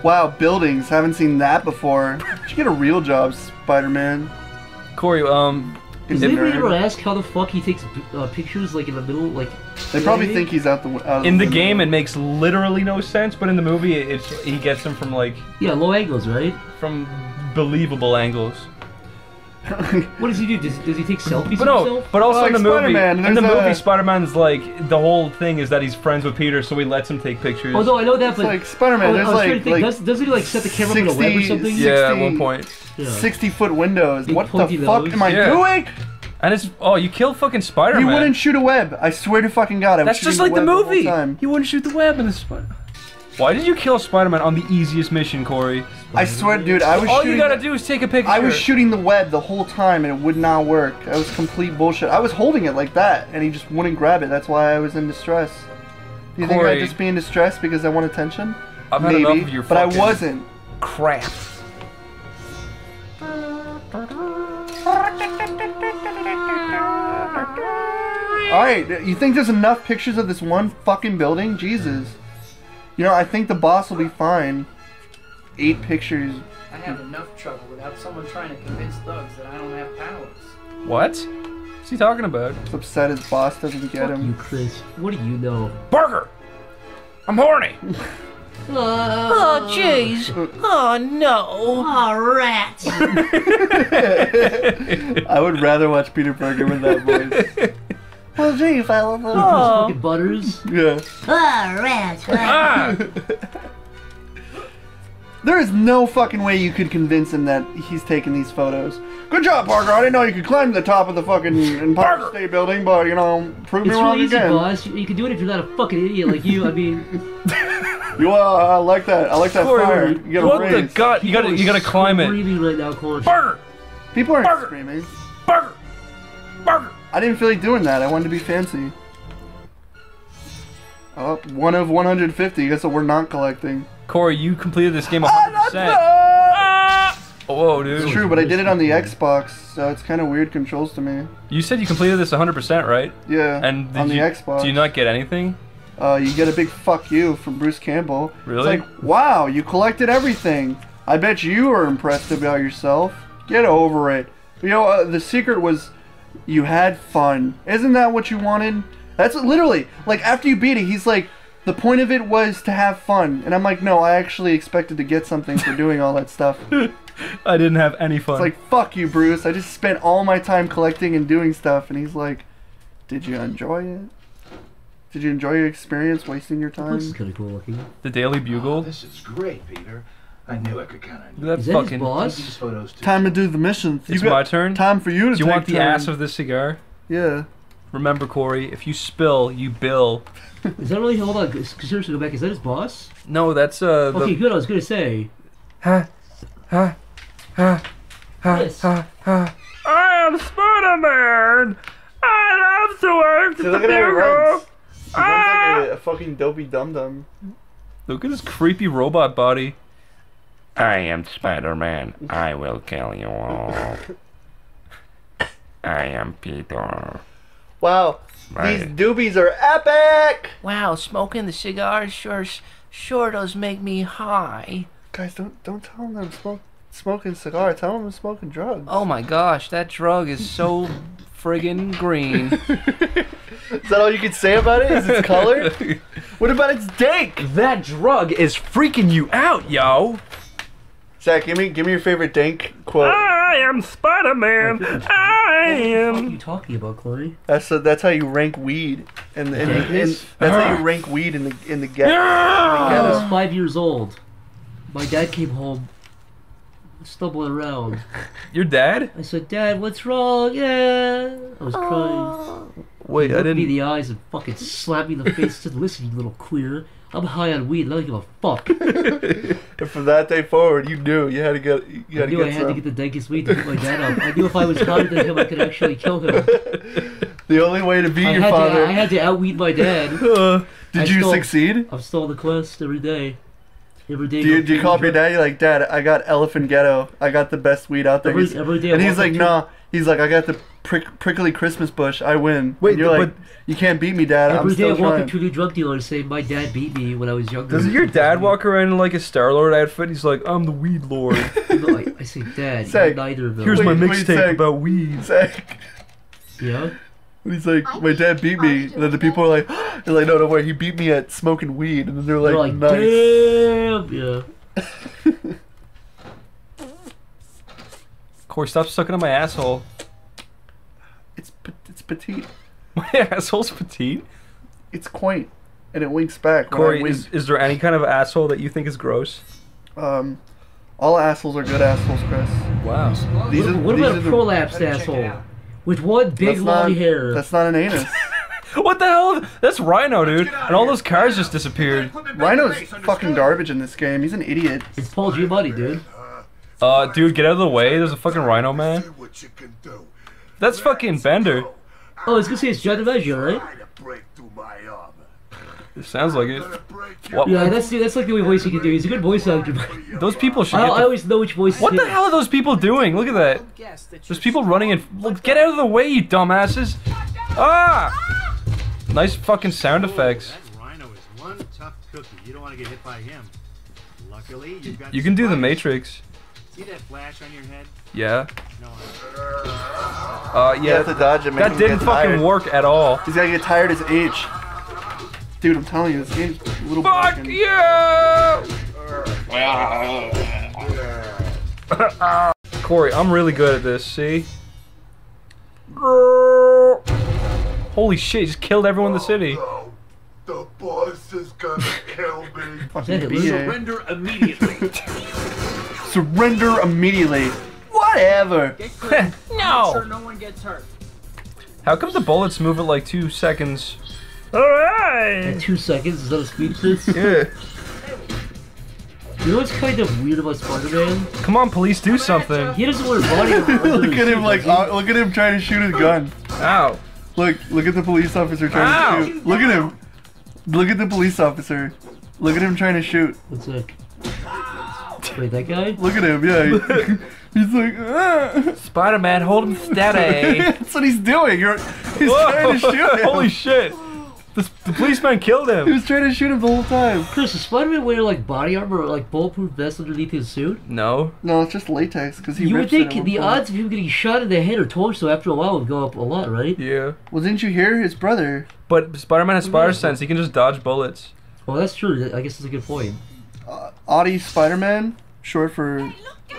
S3: Wow, buildings. Haven't seen that before. Did You should get a real job, Spider-Man.
S2: Corey, um,
S4: Does
S3: If-
S4: anybody ever ask how the fuck he takes uh, pictures like in the middle, like?
S3: They probably think he's out the out of
S2: in the
S3: window.
S2: game it makes literally no sense, but in the movie it's he gets them from like
S4: Yeah, low angles, right?
S2: from believable angles.
S4: What does he do? Does, does he take selfies
S2: But no,
S4: himself?
S2: but also
S3: Like
S2: in the oh, movie,
S3: Spider-Man,
S2: in the
S3: there's
S2: movie,
S3: a-
S2: Spider-Man's like the whole thing is that he's friends with Peter, so he lets him take pictures.
S4: Although I know that,
S3: It's
S4: but
S3: like Spider-Man.
S4: I- I
S3: There's
S4: was trying to
S3: like,
S4: think,
S3: like
S4: does, doesn't he like set the camera up in a web or
S3: 60
S4: something?
S2: yeah, at
S3: 60
S2: one point.
S4: Yeah.
S3: 60 foot windows.
S4: Big
S3: what the
S4: pointy
S3: fuck
S4: nose.
S3: am I
S2: Yeah.
S3: doing?
S2: And it's oh, you killed fucking
S3: You
S2: Spider-Man.
S3: He wouldn't shoot a web. I swear to fucking God, I was
S2: That's just
S3: shooting
S2: like the
S3: web whole
S2: movie.
S3: time.
S2: you wouldn't shoot the web in the Spider. Why did you kill Spider-Man on the easiest mission, Corey?
S3: I swear, dude, I was
S2: All
S3: shooting.
S2: you gotta do is take a picture.
S3: I was shooting the web the whole time and it would not work. That was complete bullshit. I was holding it like that and he just wouldn't grab it. That's why I was in distress. Do you think I'd just be in distress because I want attention?
S2: I've had
S3: Maybe,
S2: enough of your
S3: but I wasn't.
S2: crap.
S3: Alright, you think there's enough pictures of this one fucking building? Jesus. You know, I think the boss will be fine. Eight pictures.
S13: I have enough trouble without someone trying to convince thugs that I don't have powers.
S2: What? What's he talking about?
S3: He's upset his boss doesn't get
S4: Fuck you,
S3: him.
S4: Chris. What do you know?
S2: Burger! I'm horny!
S12: Oh, jeez. Oh, no.
S9: Oh, rats.
S3: I would rather watch Peter Parker with that voice. Oh, gee, fella.
S12: Oh.
S4: Fucking butters.
S3: Yeah.
S9: Oh, rats.
S2: ah!
S3: There is no fucking way you could convince him that he's taking these photos. Good job, Parker. I didn't know you could climb to the top of the fucking Empire
S2: Parker.
S3: State Building, but you know, prove me
S4: It's
S3: wrong
S4: really easy,
S3: again.
S4: boss. You, you can do it if you're not a fucking idiot like you. I mean,
S3: You, uh, I like that. I like that
S2: Corey,
S3: fire. You get a
S2: what the god? You gotta, you gotta climb it.
S4: Breathing right now, Corey.
S2: Burger!
S3: People aren't
S2: Burger.
S3: screaming.
S2: Burger! Burger!
S3: I didn't feel like doing that. I wanted to be fancy. Oh, one of 150. Guess what we're not collecting.
S2: Corey, you completed this game 100%.
S3: Ah,
S2: Whoa, dude.
S3: It's true, but I did it on the Xbox, so it's kind of weird controls to me.
S2: You said you completed this 100%, right?
S3: Yeah,
S2: And did
S3: on the
S2: you,
S3: Xbox.
S2: Do you not get anything?
S3: uh, you get a big fuck you from Bruce Campbell.
S2: Really?
S3: It's like, wow, you collected everything. I bet you were impressed about yourself. Get over it. You know, uh, the secret was you had fun. Isn't that what you wanted? That's literally like after you beat it, he's like, the point of it was to have fun, and I'm like, no, I actually expected to get something for doing all that stuff.
S2: I didn't have any fun.
S3: It's like, fuck you, Bruce. I just spent all my time collecting and doing stuff. And he's like, did you enjoy it? Did you enjoy your experience wasting your time?
S4: This is kind of cool looking.
S2: the Daily Bugle.
S8: Oh, this is great, Peter. I knew I could count on you.
S2: That
S4: Is that his
S2: fucking.
S4: boss?
S8: Photos too.
S3: Time to do the mission.
S2: It's
S3: you
S2: my turn.
S3: Time for you to
S2: Do you
S3: take
S2: want the
S3: turn.
S2: ass of this cigar?
S3: Yeah.
S2: Remember, Corey, if you spill, you bill.
S4: Is that really? Hold on. Seriously, go back. Is that his boss?
S2: No, that's uh. The,
S4: Okay, good. I was gonna say.
S2: Ha, ha, ha, ha,
S4: Yes.
S2: ha, ha. I am Spider-Man. I love to work
S3: See,
S2: the
S3: look at how he runs.
S2: bugle.
S3: He runs like a, a fucking dopey dum dum.
S2: Look at his creepy robot body.
S11: I am Spider-Man. I will kill you all. I am Peter.
S3: Wow.
S11: Right.
S3: These doobies are epic!
S12: Wow, smoking the cigars sure sure does make me high.
S3: Guys, don't don't tell them I'm smoke, smoking a cigar. Tell them I'm smoking drugs.
S12: Oh my gosh, that drug is so friggin' green.
S3: Is that all you can say about it? Is its color? what about its dank?
S2: That drug is freaking you out, yo.
S3: Zach, give me give me your favorite dank quote. Ah!
S2: I am Spider-Man. I am.
S4: What the fuck are you talking about, Chloe?
S3: That's that's how you rank weed, and, and, and,
S4: Dankness?
S3: that's how you rank weed in the in the uh, get.
S4: I was five years old. My dad came home, stumbling around.
S2: Your dad?
S4: I said, "Dad, what's wrong?" Yeah, I was crying.
S2: Wait,
S4: he
S2: I
S4: looked me in
S2: didn't.
S4: Be the eyes and fucking slapped me in the face. Said, "Listen, you little queer. I'm high on weed. I don't give a fuck."
S3: And from that day forward, you knew you had to get you
S4: I
S3: had to
S4: knew I had
S3: some.
S4: to get the dankest weed to beat my dad up. I knew if I was harder than him, I could actually kill him.
S3: the only way to beat
S4: I
S3: your
S4: had
S3: father.
S4: to. I had to outweed my dad.
S3: Uh, did
S4: I
S3: you
S4: stole-
S3: succeed?
S4: I'm still on the quest every day. Every day.
S3: Do you, do you call up your dad? You're like, Dad, I got Elephant Ghetto. I got the best weed out there.
S4: Every-
S3: He's-
S4: every day I
S3: and he's like, Nah. He's like, I got the prick, prickly Christmas bush. I win.
S2: Wait,
S3: and you're like,
S2: but-
S3: you can't beat me, Dad. I'm
S4: Every day I
S3: still
S4: walk
S3: trying.
S4: up to a new drug dealer and say, "My dad beat me when I was younger."
S2: Doesn't your dad walk around in like a Star Lord outfit? He's like, I'm the weed lord.
S4: No, I, I say, "Dad,
S3: Say,
S4: you're neither of them."
S2: Here's my
S3: Wait, wait,
S2: mixtape
S3: Zach.
S2: about weed.
S3: Zach.
S4: yeah.
S3: And he's like, my dad beat me. And then the people are like, they're like, no, no, wait, he beat me at smoking weed. And then they're like,
S4: They're like,
S3: nice.
S4: "Damn, yeah."
S2: Corey, stop sucking on my asshole.
S3: It's pe- it's petite.
S2: My asshole's petite.
S3: It's quaint, and it winks back. when I
S2: Corey,
S3: wink.
S2: is, is there any kind of asshole that you think is gross?
S3: Um, all assholes are good assholes, Chris.
S2: Wow.
S3: These
S4: What,
S3: are,
S4: what
S3: these
S4: about
S3: are
S4: a
S3: the-
S4: prolapsed asshole with one big
S3: That's
S4: long hair?
S3: That's not an anus.
S2: What the hell? That's Rhino, dude. And all those cars just disappeared.
S3: Rhino's fucking garbage in this game. He's an idiot.
S4: It's Paul Giamatti, dude.
S2: Uh, dude, get out of the way. There's a fucking Rhino, man.
S8: What you can do.
S2: That's fucking Bender.
S4: Oh, I was gonna say it's John DiMaggio, right?
S8: To break through my armor.
S2: It sounds like it. What?
S4: Yeah, that's that's like the only voice he can do. He's a good voice actor.
S2: Those people should
S4: I,
S2: get
S4: I always know which voice.
S2: What the
S4: him.
S2: hell are those people doing? Look at that. There's people running in. Look, get out of the way, you dumbasses! Ah! Nice fucking sound effects.
S5: That Rhino is one tough cookie. You don't want to get hit by him. Luckily, you've got
S2: You can do the. Matrix.
S5: See that flash on your head?
S2: Yeah.
S5: No.
S2: Uh,
S3: You
S2: yeah.
S3: have to dodge it. Make
S2: That
S3: him
S2: didn't fucking
S3: tired.
S2: work at all.
S3: He's gotta get tired as H. Dude, I'm telling you, this game's a little
S2: Fuck
S3: broken.
S2: you! Corey, I'm really good at this. See? Holy shit! He just killed everyone in the city.
S8: The boss is gonna kill me.
S3: Fucking
S4: Is that
S3: BA.
S6: Surrender immediately.
S3: Surrender immediately. Whatever.
S13: Get clear. Make sure
S12: No!
S13: no one gets hurt.
S2: How come the bullets move at like two seconds?
S4: In
S2: Alright!
S4: two seconds, is that a speed quiz?
S2: Yeah.
S4: You know what's kind of weird about Spider-Man?
S2: Come on, police, do something.
S4: He doesn't wear body armor.
S3: look at him like, uh, look at him trying to shoot his gun.
S2: Ow.
S3: Look, look at the police officer trying
S2: Ow.
S3: to shoot. Look at him. Look at the police officer. Look at him trying to shoot.
S4: What's that? Wait, that guy?
S3: Look at him. Yeah. he- he's like. "Ah."
S2: Spider-Man, hold him steady.
S3: That's what he's doing. You're, he's
S2: Whoa.
S3: trying to shoot him.
S2: Holy shit! The, the policeman killed him.
S3: He was trying to shoot him the whole time.
S4: Chris, does Spider-Man wear like body armor or like bulletproof vest underneath his suit?
S2: No.
S3: No, it's just latex because he
S4: you would
S3: rips it
S4: think
S3: at
S4: the
S3: point.
S4: odds of him getting shot in the head or torso after a while would go up a lot, right?
S2: Yeah.
S3: Well, didn't you hear his brother?
S2: But Spider-Man has spider sense. He can just dodge bullets.
S4: Well, that's true. I guess that's a good point.
S3: Uh, Audie Spider-Man, short for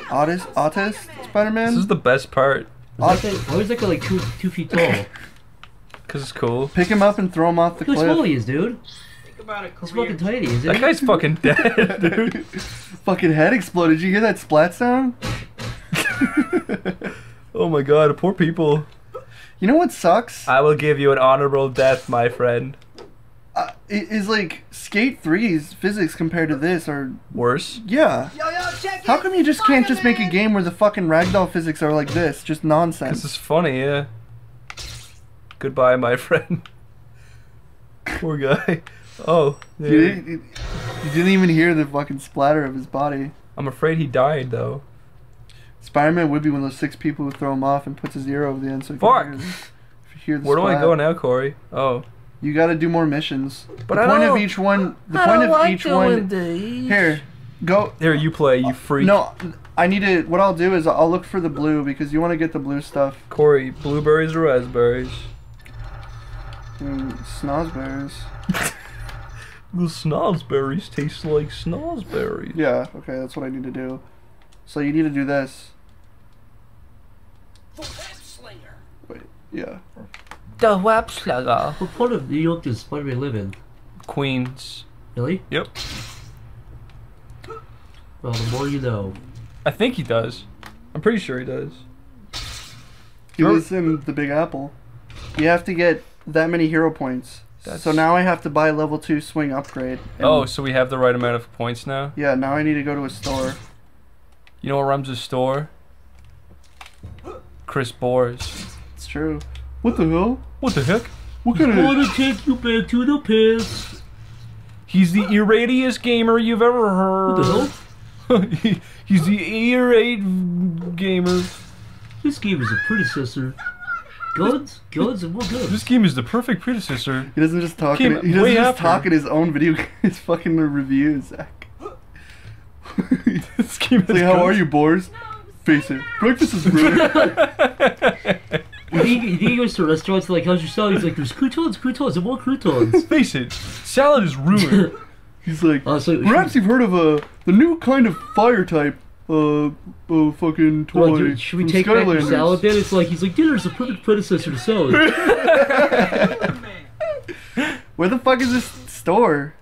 S3: Autist, autist Spider-Man.
S2: This is the best part.
S4: Why is that guy- why is that guy like two two feet tall?
S2: Cause it's cool.
S3: Pick him up and throw him off the
S4: Look how small
S3: cliff.
S4: he is, dude.
S13: Think about a
S4: He's fucking tiny, isn't
S2: That
S4: he?
S2: guy's fucking dead, dude.
S3: Fucking head exploded. Did you hear that splat sound?
S2: Oh my god, poor people.
S3: You know what sucks?
S2: I will give you an honorable death, my friend.
S3: Uh, is like Skate 3's physics compared to this are
S2: Worse.
S3: yeah. How come you just can't just make a game where the fucking ragdoll physics are like this? Just nonsense.
S2: This is funny, yeah. Goodbye, my friend. Poor guy. Oh,
S3: You, didn't- you didn't even hear the fucking splatter of his body.
S2: I'm afraid he died though.
S3: Spider-Man would be one of those six people who throw him off and puts his ear over the end so you
S2: Fuck.
S3: can hear, the- if you hear the
S2: Where do I go now, Corey? Oh,
S3: You got to do more missions.
S2: But
S3: the
S2: I
S3: point of each one. The
S12: I
S3: point
S12: don't
S3: of
S12: like
S3: each one.
S12: these.
S3: Here, go.
S2: here you play, you freak.
S3: No, I need to. What I'll do is I'll look for the blue because you want to get the blue stuff.
S2: Corey, blueberries or raspberries?
S3: Mm, snozberries.
S2: The snozberries taste like snozberries.
S3: Yeah. Okay, that's what I need to do. So you need to do this. Wait. Yeah.
S12: The web slugger.
S4: What part of New York does Spider-Man live in?
S2: Queens.
S4: Really?
S2: Yep.
S4: Well, the more you know.
S2: I think he does. I'm pretty sure he does.
S3: He
S2: Sure.
S3: lives in the Big Apple. You have to get that many hero points. So now I have to buy level two swing upgrade. And
S2: Oh, so we have the right amount of points now?
S3: Yeah. Now I need to go to a store.
S2: You know what runs a store? Chris Bores.
S3: It's true. What the hell?
S2: What the heck?
S3: What kind
S4: Gonna
S3: of?
S4: take you back to the past.
S2: He's the irradiest gamer you've ever heard.
S4: What the
S2: heard.
S4: hell?
S2: He- He's the Irate Gamer.
S4: This game is a predecessor. Guns, guns, and more guns.
S2: This game is the perfect predecessor.
S3: He doesn't just talk.
S2: Came
S3: In, he doesn't just
S2: after.
S3: talk in his own video. His fucking reviews. Zach.
S2: this game
S3: It's like, how are you, Bores? Face it. Breakfast is ruined.
S4: You think, you think he goes to restaurants like, how's your salad? He's like, there's croutons, croutons, and more croutons.
S2: Face it, salad is ruined.
S3: He's like,
S4: Uh, so
S3: perhaps you've heard of a the new kind of fire type. Uh, uh fucking toy.
S4: Well, dude, should we
S3: from
S4: take back your
S3: Skylanders."
S4: salad then? It's like, he's like, dinner's a perfect predecessor to salad.
S3: Where the fuck is this store?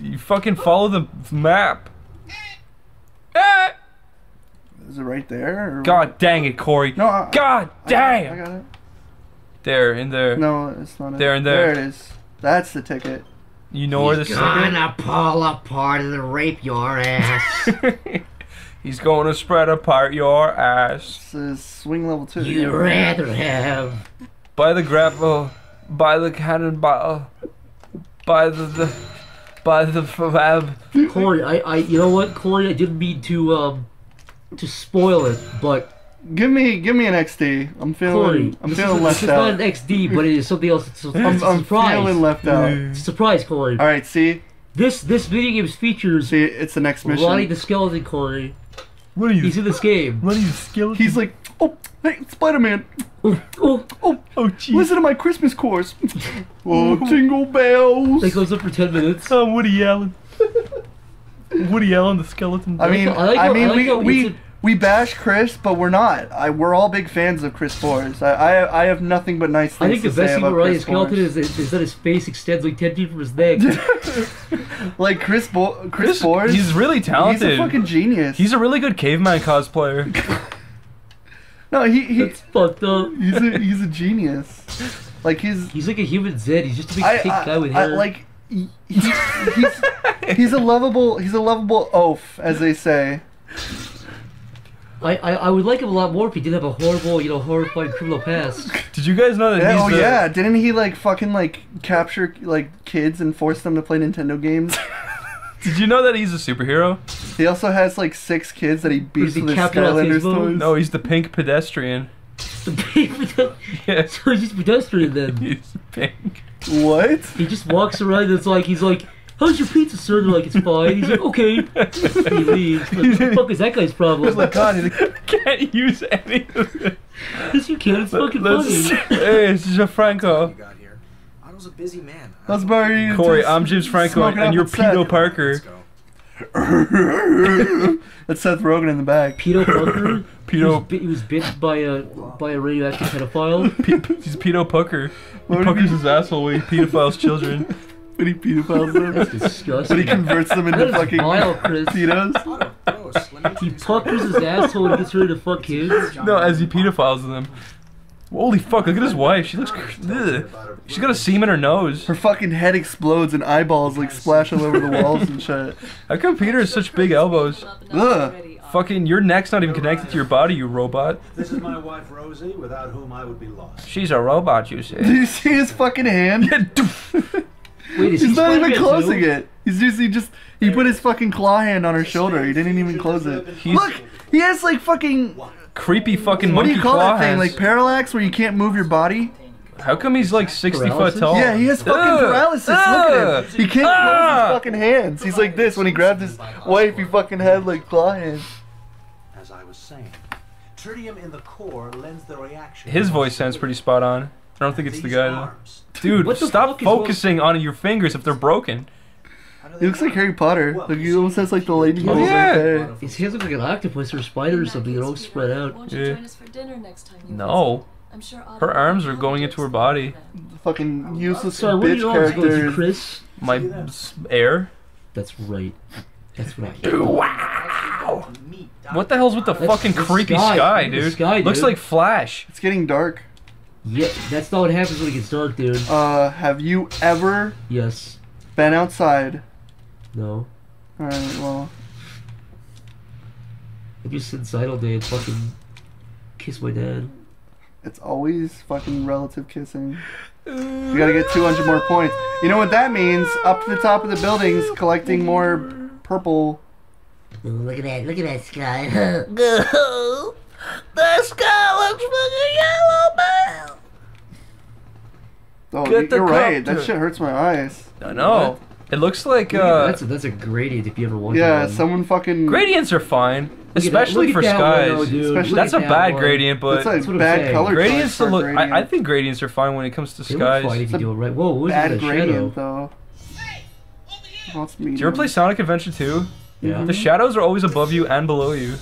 S2: you fucking follow the map. Ah!
S3: Is it right there? Or
S2: God dang it, Corey.
S3: No. I,
S2: God
S3: I-
S2: damn.
S3: I got it.
S2: There, in there.
S3: No, it's not. it.
S2: There and there.
S3: There it is. That's the ticket.
S2: You know where the secret?
S9: Gonna pull apart and rape your ass.
S2: He's going to spread apart your ass.
S3: This is swing level two.
S9: You'd rather have.
S2: By the grapple, by the cannonball, by the, the by the fab.
S4: Corey, I, I, you know what, Corey, I didn't mean to, um, to spoil it, but
S3: Give me, give me an XD. I'm feeling,
S4: Corey,
S3: I'm
S4: this
S3: feeling
S4: is,
S3: left
S4: this is not an XD, but it is something else. It's, a-
S3: I'm,
S4: it's a
S3: I'm
S4: surprise.
S3: feeling left out.
S4: It's a surprise, Corey.
S3: All right, see,
S4: This this video game features
S3: see, it's the next mission.
S4: Ronnie the Skeleton, Corey.
S2: What are you?
S4: He's in this game.
S2: What are you skeleton?
S3: He's like, oh, hey, Spider-Man.
S4: Oh, oh,
S3: Oh,
S2: oh, jeez.
S3: listen to my Christmas chorus. oh, jingle bells.
S4: that goes up for ten minutes.
S2: Oh, Woody Allen. Woody Allen, the skeleton.
S3: I mean,
S4: I like
S3: I
S4: how-
S3: mean,
S4: I like
S3: we we
S4: it's
S3: we bash Chris, but we're not. I we're all big fans of Chris Forrest. I I, I have nothing but nice things I
S4: think the
S3: to say
S4: best thing
S3: about
S4: about Ronnie the
S3: Chris
S4: Skeleton
S3: Forrest.
S4: is, is that his face extends like ten feet from his neck.
S3: like Chris Bo- Chris,
S2: Chris,
S3: Forrest.
S2: he's really talented.
S3: He's a fucking genius.
S2: He's a really good caveman cosplayer.
S3: no, he, he
S4: That's fucked up.
S3: he's a he's a genius. Like he's
S4: He's like a human Zed. He's just a big
S3: I,
S4: pink
S3: I,
S4: guy with
S3: I-
S4: hair.
S3: like he, he- he's he's a lovable he's a lovable oaf as they say.
S4: I, I, I would like him a lot more if he did have a horrible, you know, horrifying criminal past.
S2: Did you guys know that
S3: Yeah,
S2: he's
S3: oh
S2: the,
S3: yeah, didn't he like fucking like capture like kids and force them to play Nintendo games?
S2: Did you know that he's a superhero?
S3: he also has like six kids that he beats
S4: he
S3: with his
S4: Captain
S3: Skylanders toys.
S2: No, he's the pink pedestrian. The Pink Yeah,
S4: so he's just pedestrian then.
S2: he's pink.
S3: What?
S4: He just walks around and it's like, he's like, how's your pizza, sir? They're like, it's fine. He's like, okay. he leaves. Like, what the fuck is that guy's problem?
S2: He's like, God, he can't use any of it.
S4: yes, you can. It's fucking
S2: Let's-
S4: funny.
S2: Hey, it's Gianfranco.
S10: You got here. I was a busy man.
S3: That's Barry.
S2: Corey, I'm James Franco, and you're
S3: on set.
S2: Pito Parker.
S10: Let's go.
S3: That's Seth Rogen in the back.
S4: Pedo Pucker.
S2: Pedo-
S4: He was, bit, he was bit by a by a radioactive pedophile.
S2: He's a pedo pucker. He
S3: What
S2: puckers his asshole when he pedophiles children.
S3: When he pedophiles them.
S4: That's disgusting.
S3: When he converts them into fucking
S4: vile, Chris.
S3: pedos.
S4: He puckers his asshole and gets ready to fuck kids.
S2: No, as he pedophiles them. Holy fuck! Look at his wife. She looks. Ugh. She's got a seam in her nose.
S3: Her fucking head explodes and eyeballs like splash all over the walls and shit.
S2: How come Peter has such big elbows?
S3: Ugh.
S2: Fucking, your neck's not even connected to your body, you robot.
S5: This is my wife Rosie, without whom I would be lost.
S2: She's a robot, you
S3: Do you see his fucking hand?
S4: Wait, is
S3: He's not even
S4: Spider-Man
S3: closing
S4: too?
S3: it. He's just he just he put his fucking claw hand on her shoulder. He didn't even close it.
S2: He's-
S3: Look, he has like fucking
S2: Creepy fucking
S3: what do you call that thing?
S2: hands.
S3: Like parallax, where you can't move your body.
S2: How come he's like 60
S4: Paralysis?
S2: foot tall?
S3: Yeah, he has fucking
S2: Ugh.
S3: paralysis. Look at him. He can't close
S2: Ah.
S3: his fucking hands. He's like this when he grabbed his wife. He fucking had like claw hands.
S5: As I was saying, tritium in the core lends the reaction.
S2: His voice sounds pretty spot on. I don't think it's the guy though.
S5: arms.
S2: Dude,
S4: What the
S2: stop
S4: fuck is wrong-
S2: focusing on your fingers if they're broken.
S5: How
S3: He looks like? Harry Potter. Like he almost has like the lady
S2: Oh,
S3: bones
S2: yeah.
S3: right there.
S4: His hands like an octopus or a spider or something. They're all spread out.
S14: Won't you
S2: Yeah.
S14: join us for dinner next time you
S2: No.
S14: I'm sure
S2: Her arms are going into her body.
S14: them.
S3: Fucking useless
S4: Sorry,
S3: bitch
S4: your arms to,
S3: characters.
S4: Chris?
S2: My air.
S4: That's right. That's what I
S2: Wow. What the hell's with the
S4: That's-
S2: fucking
S4: that's
S2: creepy
S4: Sky.
S2: sky,
S4: Look at
S2: dude?
S4: the sky,
S2: Looks like Flash.
S3: It's getting dark.
S4: Yeah, that's not what happens when it gets dark, dude.
S3: Uh, have you ever
S4: Yes.
S3: been outside?
S4: No.
S3: Alright, well,
S4: I just sit inside all day and fucking kiss my dad.
S3: it's always fucking relative kissing. You gotta get 200 more points. You know what that means? Up to the top of the buildings, collecting more purple.
S9: Ooh, look at that, look at that sky.
S12: Go. The sky looks like a yellow bell.
S3: Oh,
S2: Get
S3: you're right. That shit hurts my eyes.
S2: I know. It looks like
S4: Look at-
S2: uh,
S4: that's a, that's a gradient if you ever wanted
S3: Yeah,
S4: one.
S3: someone fucking.
S2: gradients are fine,
S4: Look that-
S2: especially for skies.
S4: window, dude.
S3: Especially-
S2: That's a
S4: that
S2: bad
S4: one.
S2: gradient, but
S3: That's like
S4: what I'm
S3: bad color
S2: gradients
S3: choice
S2: to
S3: for
S2: look. I, I think gradients are fine when it comes to
S4: They look fine
S2: skies.
S4: if you do it right. Whoa, what was
S3: Bad
S4: that
S3: gradient
S4: shadow?
S3: though. It's medium.
S2: Do you ever play Sonic Adventure 2?
S4: Yeah.
S2: The shadows are always above you and below you.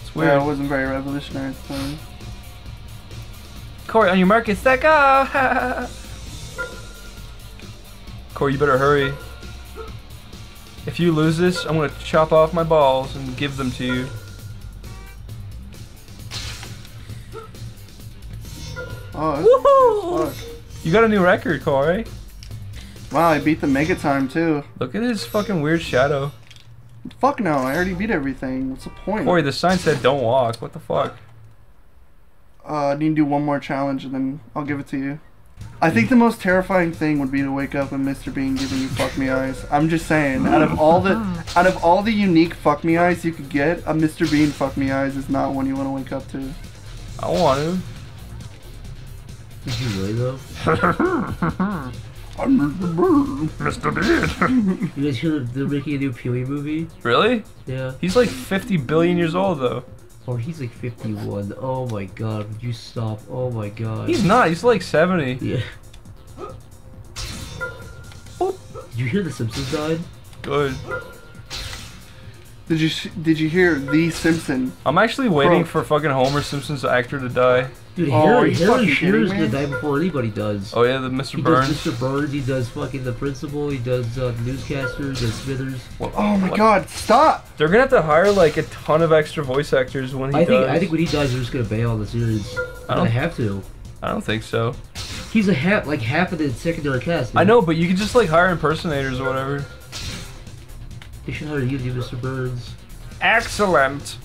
S2: It's weird.
S3: Yeah, it wasn't very revolutionary at the time.
S2: Corey, on your mark, get set, go! Corey, you better hurry. If you lose this, I'm gonna chop off my balls and give them to you.
S3: Oh, that's.
S2: You got a new record, Corey.
S3: Wow, I beat the Mega Time too.
S2: Look at his fucking weird shadow.
S3: Fuck no, I already beat everything. What's the point?
S2: Corey, the sign said don't walk. What the fuck?
S3: Uh, I need to do one more challenge and then I'll give it to you. I think the most terrifying thing would be to wake up and Mr. Bean giving you fuck me eyes. I'm just saying, out of all the out of all the unique fuck me eyes you could get, a Mr. Bean fuck me eyes is not one you want to wake up to.
S2: I want to.
S4: Did you really though?
S3: I'm Mr. Bean.
S4: You guys hear they're making a new Pee Wee movie?
S2: Really?
S4: Yeah.
S2: He's like 50 billion years old though.
S4: Oh, he's like 51. Oh my god, would you stop? Oh my god.
S2: He's not. He's like 70.
S4: Yeah. Oh. Did you hear the Simpsons died?
S2: Good.
S3: Did you did you hear the Simpson?
S2: I'm actually waiting
S3: Bro.
S2: for fucking Homer Simpson's actor to die.
S4: Dude,
S3: Oh, are
S4: Harry,
S3: you
S4: Harry
S3: fucking
S4: Shearer's
S3: kidding
S4: gonna die before anybody does.
S2: Oh yeah, the Mr.
S4: He
S2: Burns.
S4: does Mr. Burns, he does fucking the principal, he does uh, the newscaster, he does Smithers.
S3: Oh my god, stop!
S2: They're gonna have to hire like a ton of extra voice actors when he
S4: I think
S2: does.
S4: I think when he dies, they're just gonna bail on the series.
S2: I
S4: I
S2: don't-
S4: don't have to.
S2: I don't think so.
S4: He's a half, like half of the secondary cast.
S2: I know, but you could just like hire impersonators or whatever.
S4: They should hire you to Mr. Burns.
S2: Excellent.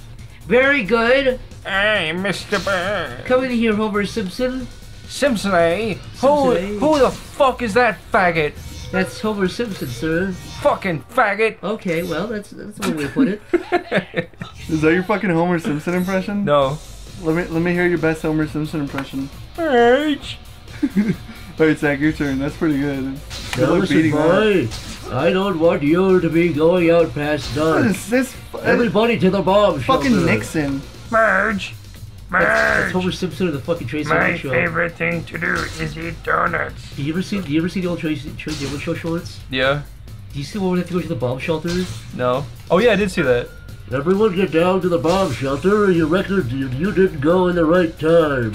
S4: Very good.
S2: Hey, Mr. Burns.
S4: Come in here, Homer Simpson.
S2: Simpson, eh?
S4: Simpson,
S2: Who,
S4: eh?
S2: who the fuck is that faggot?
S4: That's Homer Simpson, sir.
S2: Fucking faggot.
S4: Okay, well, that's that's one way to put it.
S3: Is that your fucking Homer Simpson impression?
S2: No.
S3: Let me let me hear your best Homer Simpson impression.
S2: H.
S3: Alright, Zach, your turn. That's pretty good. Good
S4: Now
S3: luck beating that.
S4: Boy. I don't want you to be going out past
S3: What
S4: dark.
S3: is this? Uh,
S4: Everybody to the bomb
S3: fucking
S4: shelter.
S3: Nixon.
S2: Merge. Merge.
S4: That's, that's
S2: Merge.
S4: Homer Simpson of the fucking Tracey
S2: My
S4: Ullman show.
S2: favorite thing to do is eat donuts.
S4: You ever see? You ever see the old Tracey, Tracey Ullman show shorts?
S2: Yeah.
S4: Do you see when we have to go to the bomb shelters?
S2: No. Oh yeah, I did see that.
S4: Everyone get down to the bomb shelter. Your record, you, you didn't go in the right time.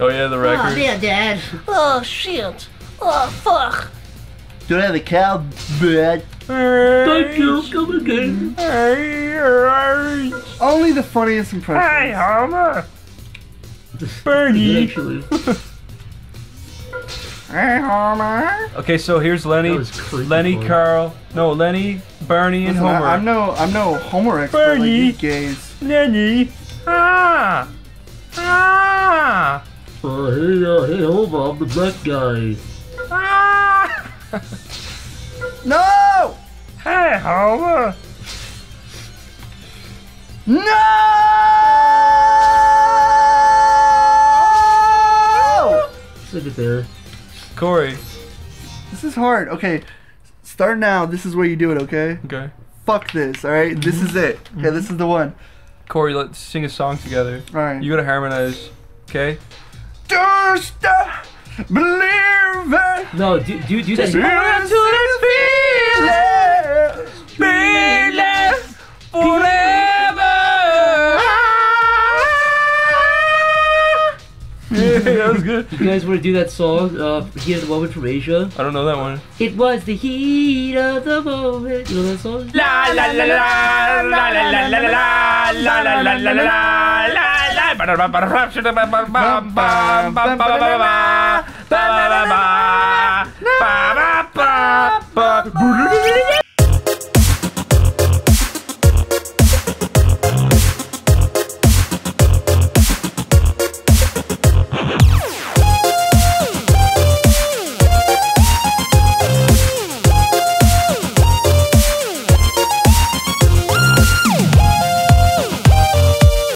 S2: Oh yeah, the record.
S9: Oh,
S2: record.
S9: there, Dad.
S12: Oh, shit. Oh, fuck.
S3: Do I have a cow bed?
S4: Thank you. Come again.
S3: Only the funniest impression.
S2: Hey, Homer. Bernie.
S4: Actually,
S3: Hey, Homer.
S2: Okay, so here's Lenny,
S4: That was creepy,
S2: Lenny,
S4: boy.
S2: Carl, no, Lenny, Bernie, and
S3: Listen, I-
S2: Homer.
S3: I'm no, I'm no Homer expert like
S2: Bernie.
S3: you gays.
S2: Lenny. Ah. Ah.
S4: uh, hey, uh, hey, Homer, I'm the black guy.
S3: No!
S2: Hey, Homer.
S3: No!
S4: Look at there.
S2: Corey.
S3: This is hard. Okay, start now. This is where you do it. Okay.
S2: Okay.
S3: Fuck this. All right. This is it. Okay. This is the one.
S2: Corey, let's sing a song together.
S3: All right.
S2: You gotta harmonize. Okay.
S3: Just uh, Believe it.
S4: No, do, do, do that.
S2: To the feeling. Feeling. That was good.
S4: You guys want to do that song? Uh, Heat of the Moment from Asia.
S2: I don't know that one.
S4: It was the heat of the moment. You know that song?
S2: La la la la la la la la la la la la la la